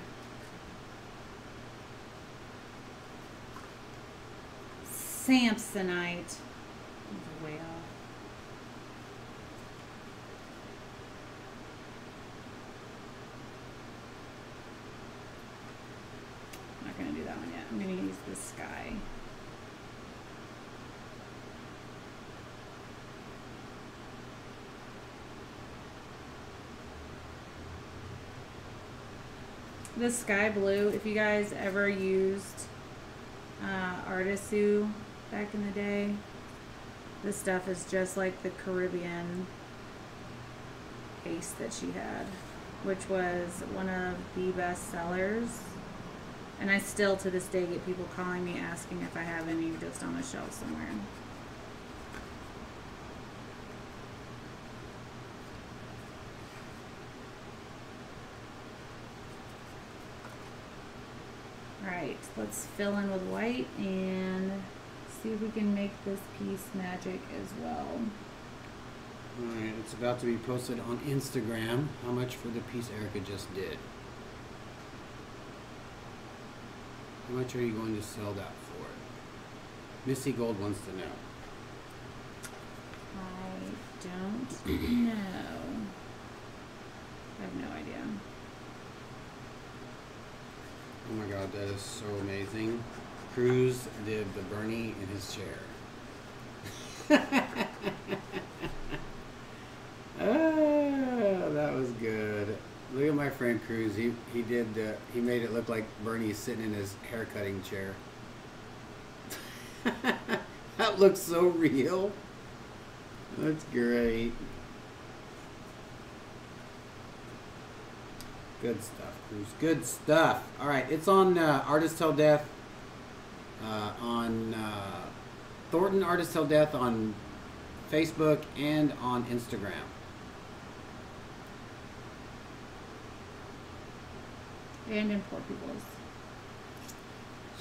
Samsonite. Not gonna do that one yet. I'm gonna use this sky. The sky blue, if you guys ever used uh, Artisu back in the day, this stuff is just like the Caribbean paste that she had, which was one of the best sellers. And I still to this day get people calling me asking if I have any just on the shelf somewhere. Alright, let's fill in with white and see if we can make this piece magic as well. Alright, it's about to be posted on Instagram. How much for the piece Erica just did? How much are you going to sell that for? Missy Gold wants to know. I don't know. I have no idea. Oh my god, that is so amazing. Cruz did the Bernie in his chair. ah, that was good. Look at my friend Cruz. He he did uh, he made it look like Bernie's sitting in his hair cutting chair. that looks so real. That's great. Good stuff, Cruz. Good stuff. All right, it's on uh, Artist Till Death. Uh, on uh, Thornton Artist Till Death on Facebook and on Instagram. And in Pour People's.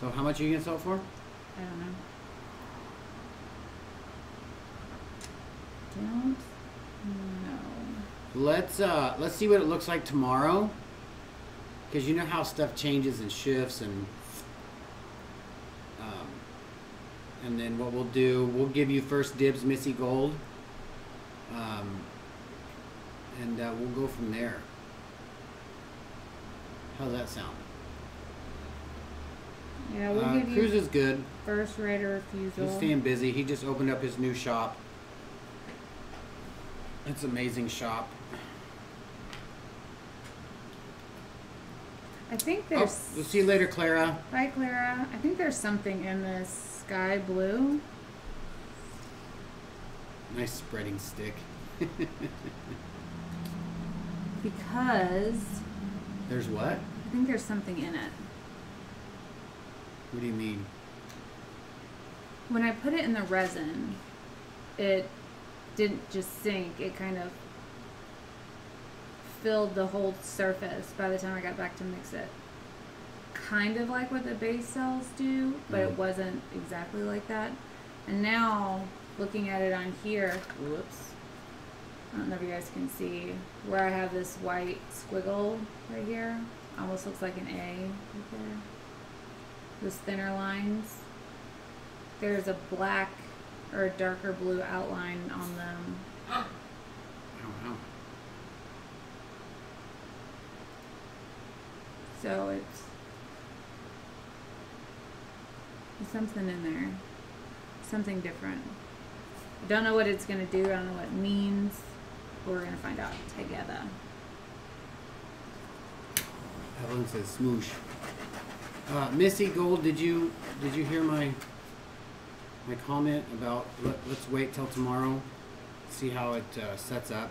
So how much are you gonna sell for? I don't know. Don't know. Let's uh let's see what it looks like tomorrow. Cause you know how stuff changes and shifts and um, and then what we'll do, we'll give you first dibs, Missy Gold, um, and uh, we'll go from there. How's that sound? Yeah, we'll uh, give Cruz you is good. first rate of refusal. He's staying busy. He just opened up his new shop. It's an amazing shop. I think Oh, there's. we'll see you later, Clara. Bye, Clara. I think there's something in this sky blue. Nice spreading stick. Because There's what? I think there's something in it. What do you mean? When I put it in the resin, it didn't just sink, it kind of filled the whole surface by the time I got back to mix it. Kind of like what the base cells do, but it Mhm. wasn't exactly like that. And now, looking at it on here, whoops. I don't know if you guys can see where I have this white squiggle right here. Almost looks like an A right there. Those thinner lines there's a black or a darker blue outline on them. I don't know. So it's there's something in there. Something different. I don't know what it's gonna do, I don't know what it means. We're gonna find out together. Evelyn says smoosh. Uh, Missy Gold, did you did you hear my my comment about let, let's wait till tomorrow, see how it uh, sets up,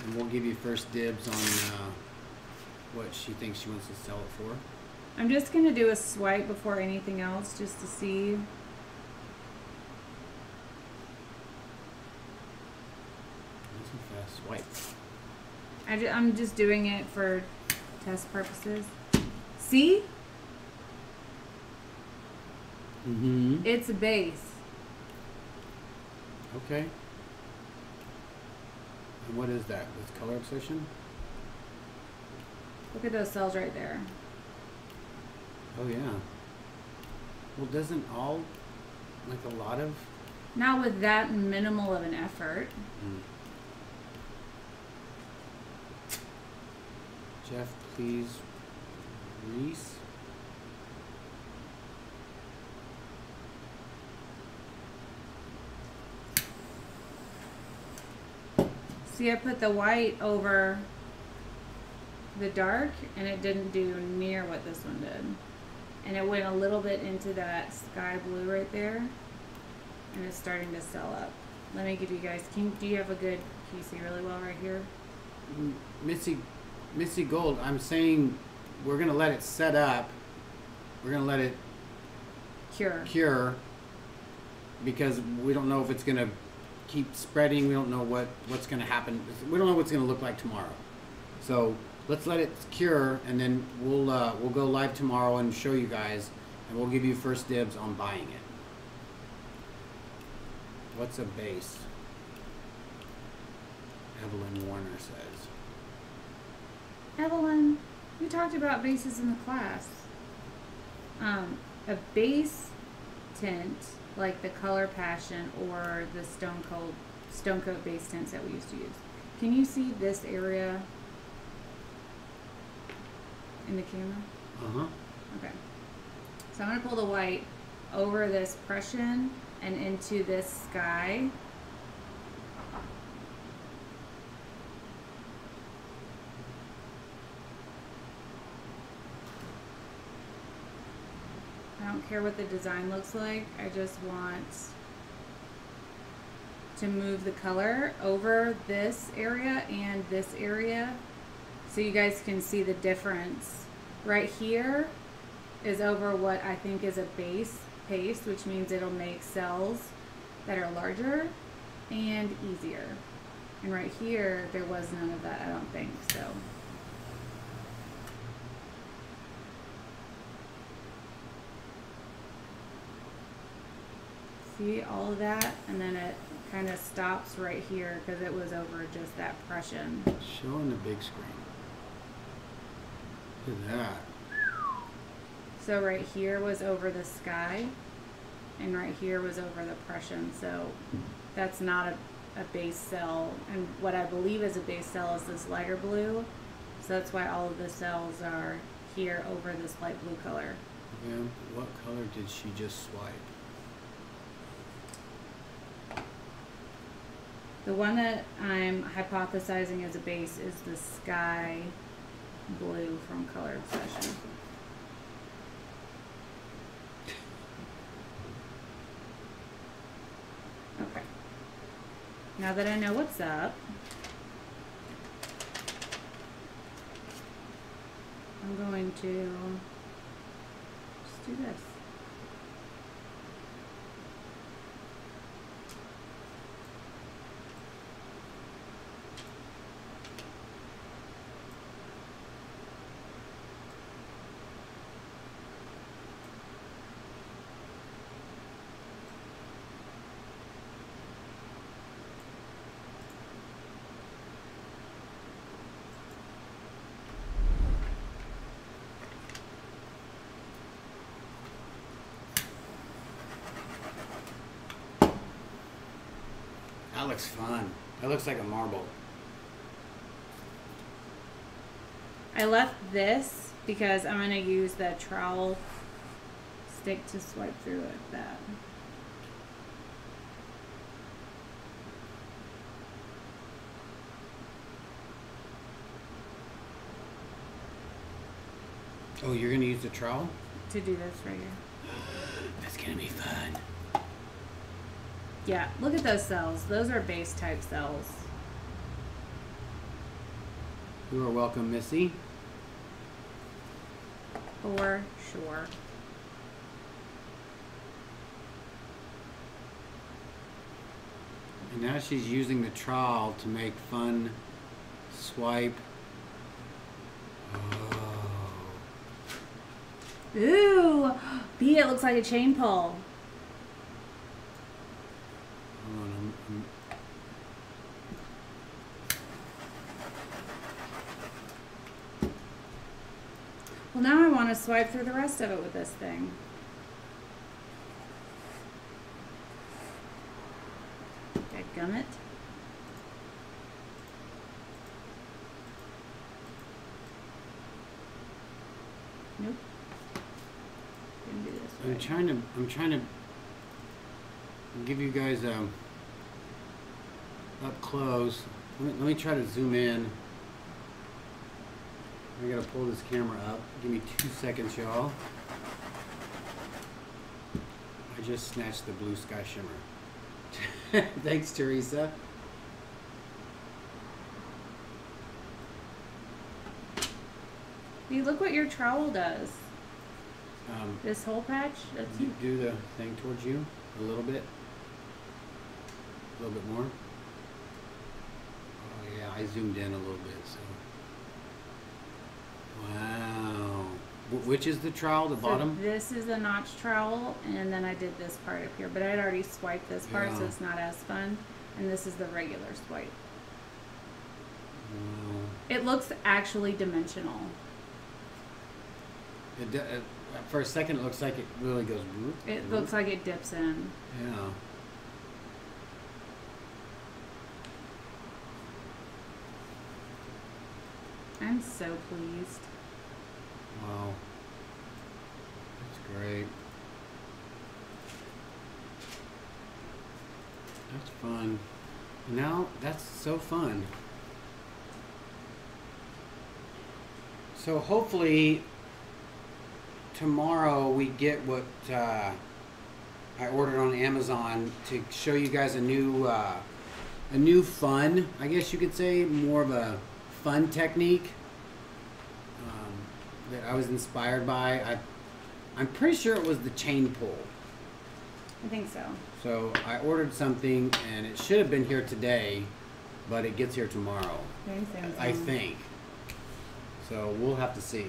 and we'll give you first dibs on uh, what she thinks she wants to sell it for. I'm just gonna do a swipe before anything else just to see. Nice and fast swipe. I ju- I'm just doing it for test purposes. See? Mm-hmm. It's a base. Okay. And what is that? That's color obsession? Look at those cells right there. Oh yeah. Well, doesn't all like a lot of Not with that minimal of an effort. Jeff, please, Reese. See, I put the white over the dark, and it didn't do near what this one did. And it went a little bit into that sky blue right there, and it's starting to sell up. Let me give you guys. Can do you have a good? Can you see really well right here? Missy, Missy Gold. I'm saying we're gonna let it set up. We're gonna let it Cure. cure because we don't know if it's gonna keep spreading. We don't know what what's gonna happen. We don't know what's gonna look like tomorrow. So let's let it cure, and then we'll uh, we'll go live tomorrow and show you guys, and we'll give you first dibs on buying it. What's a base? Evelyn Warner says. Evelyn, we talked about bases in the class. Um, a base tint, like the Color Passion or the Stone Cold Stone Coat base tints that we used to use. Can you see this area in the camera? Uh huh. Okay. So I'm gonna pull the white over this Prussian and into this sky. Care what the design looks like. I just want to move the color over this area and this area so you guys can see the difference. Right here is over what I think is a base paste, which means it'll make cells that are larger and easier. And right here, there was none of that, I don't think, so. See all of that? And then it kind of stops right here because it was over just that Prussian. Showing the big screen. Look at that. So right here was over the sky. and right here was over the Prussian. So that's not a, a base cell. And what I believe is a base cell is this lighter blue. So that's why all of the cells are here over this light blue color. Yeah, what color did she just swipe? The one that I'm hypothesizing as a base is the sky blue from Color Obsession. Okay. Now that I know what's up, I'm going to just do this. That looks fun. That looks like a marble. I left this because I'm going to use the trowel stick to swipe through it that. Oh, you're gonna use the trowel? To do this right here. That's gonna be fun. Yeah, look at those cells. Those are base type cells. You are welcome, Missy. For sure. And now she's using the trowel to make fun swipe. Oh. Ooh! B, it looks like a chain pull. Hold on, I'm, I'm- Well, now I want to swipe through the rest of it with this thing. Gummit. Nope. Didn't do this I'm trying to I'm trying to give you guys um up close. Let me, let me try to zoom in. I gotta pull this camera up. Give me two seconds, y'all. I just snatched the blue sky shimmer. Thanks, Teresa. You look what your trowel does. Um, This whole patch. That's you do the thing towards you a little bit. A little bit more. Oh yeah, I zoomed in a little bit. So. Wow. Which is the trowel? The So bottom. this is a notch trowel, and then I did this part up here, but I'd already swiped this part, so it's not as fun. And this is the regular swipe. Wow. It looks actually dimensional. It, it, for a second, it looks like it really goes. whoop, It whoop. looks like it dips in. Yeah. I'm so pleased. Wow. That's great. That's fun. Now, that's so fun. So hopefully tomorrow we get what uh, I ordered on Amazon to show you guys a new uh, a new fun, I guess you could say, more of a fun technique that I was inspired by. I, I'm pretty sure it was the chain pull. I think so. So I ordered something and it should have been here today, but it gets here tomorrow. Very soon. I think. So we'll have to see.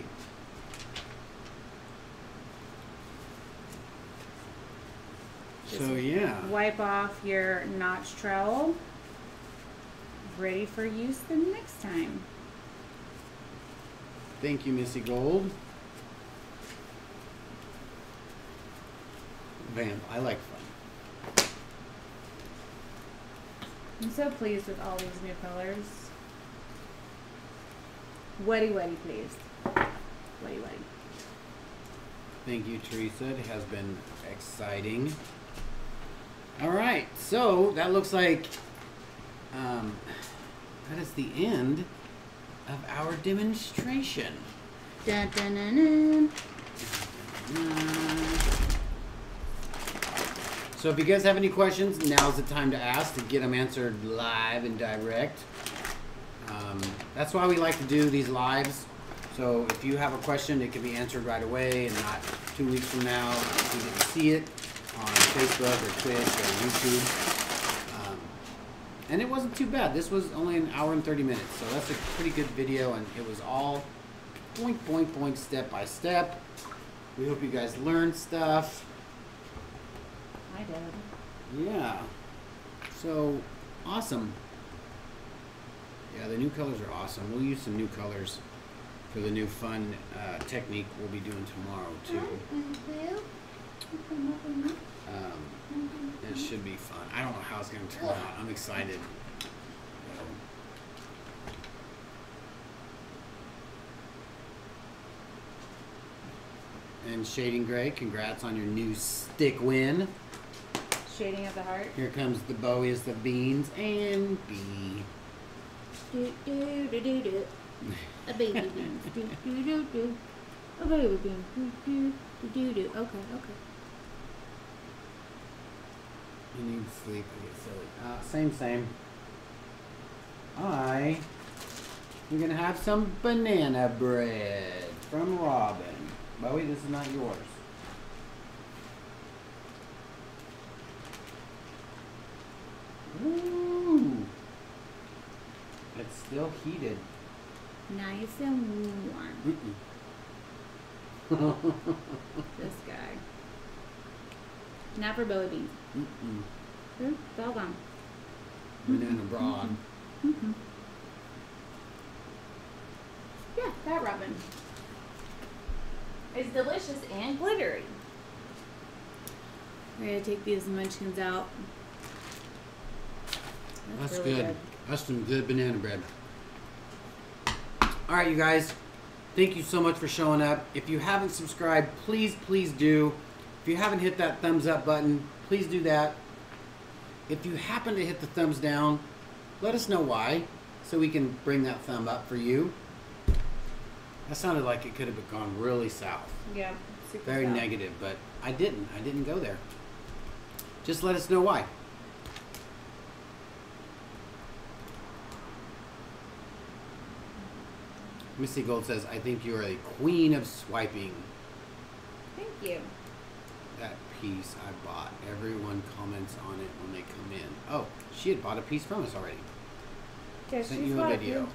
So yeah. Wipe off your notch trowel. Ready for use the next time. Thank you, Missy Gold. Vamp, I like fun. I'm so pleased with all these new colors. Weddy, weddy, pleased. Weddy, weddy. Thank you, Teresa. It has been exciting. All right, so that looks like um, that is the end of our demonstration. Dun, dun, dun. So if you guys have any questions, now's the time to ask to get them answered live and direct. Um, that's why we like to do these lives. So if you have a question, it can be answered right away and not two weeks from now. You get to see it on Facebook or Twitch or YouTube. And it wasn't too bad. This was only an hour and 30 minutes. So that's a pretty good video and it was all point, point, point, step by step. We hope you guys learned stuff. I did. Yeah. So awesome. Yeah, the new colors are awesome. We'll use some new colors for the new fun uh, technique we'll be doing tomorrow too. Um, it should be fun. I don't know how it's going to turn out. I'm excited. And Shading Gray, congrats on your new stick win. Shading of the heart. Here comes the Bowies of beans and B. Do, do, do, do, do. A baby bean. Do, do, do, do. A baby bean. Do, do, do, do, do. Okay, okay. You need sleep. Get silly. Uh, same, same. I. We're gonna have some banana bread from Robin. Bowie, this is not yours. Ooh. It's still heated. Nice and warm. Mm-mm. This guy. Not for Bowie beans. Mm-mm. Hmm, It's all gone. Banana broad. Mm-hmm. Yeah, that robin. It's delicious and glittery. We're gonna take these munchkins out. That's really good. That's some good banana bread. All right, you guys. Thank you so much for showing up. If you haven't subscribed, please, please do. If you haven't hit that thumbs up button, please do that. If you happen to hit the thumbs down, let us know why, so we can bring that thumb up for you. That sounded like it could have gone really south. Yeah, Very sour. negative, but I didn't. I didn't go there. Just let us know why. Missy Gold says, I think you are a queen of swiping. Thank you. Piece I bought. Everyone comments on it when they come in. Oh, she had bought a piece from us already. Yeah, Sent she's you a video. you.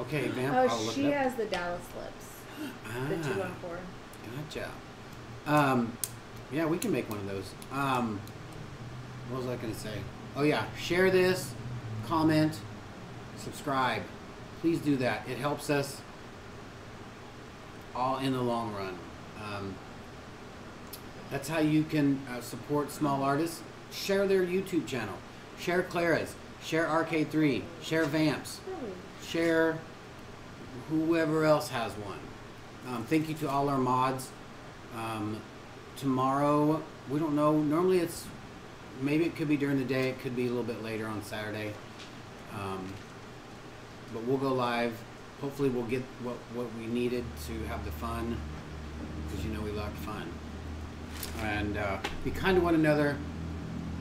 Okay, Vamp, Oh, I'll look she has the Dallas lips. The Ah. two one four. Gotcha. Um, yeah, we can make one of those. Um, what was I going to say? Oh, yeah. Share this, comment, subscribe. Please do that. It helps us all in the long run. Um, that's how you can uh, support small artists. Share their YouTube channel. Share Clara's. Share RK3. Share Vamps share whoever else has one. Um, thank you to all our mods. Um, tomorrow, we don't know. Normally, it's maybe it could be during the day. It could be a little bit later on Saturday. Um, but we'll go live. Hopefully, we'll get what what we needed to have the fun because you know we love fun. And uh, be kind to one another.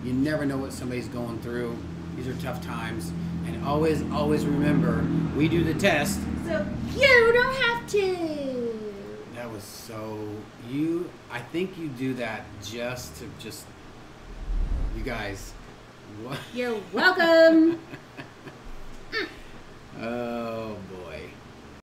You never know what somebody's going through. These are tough times. And always, always remember, we do the test. So you don't have to. That was so you. I think you do that just to just. You guys, what? You're welcome. Uh,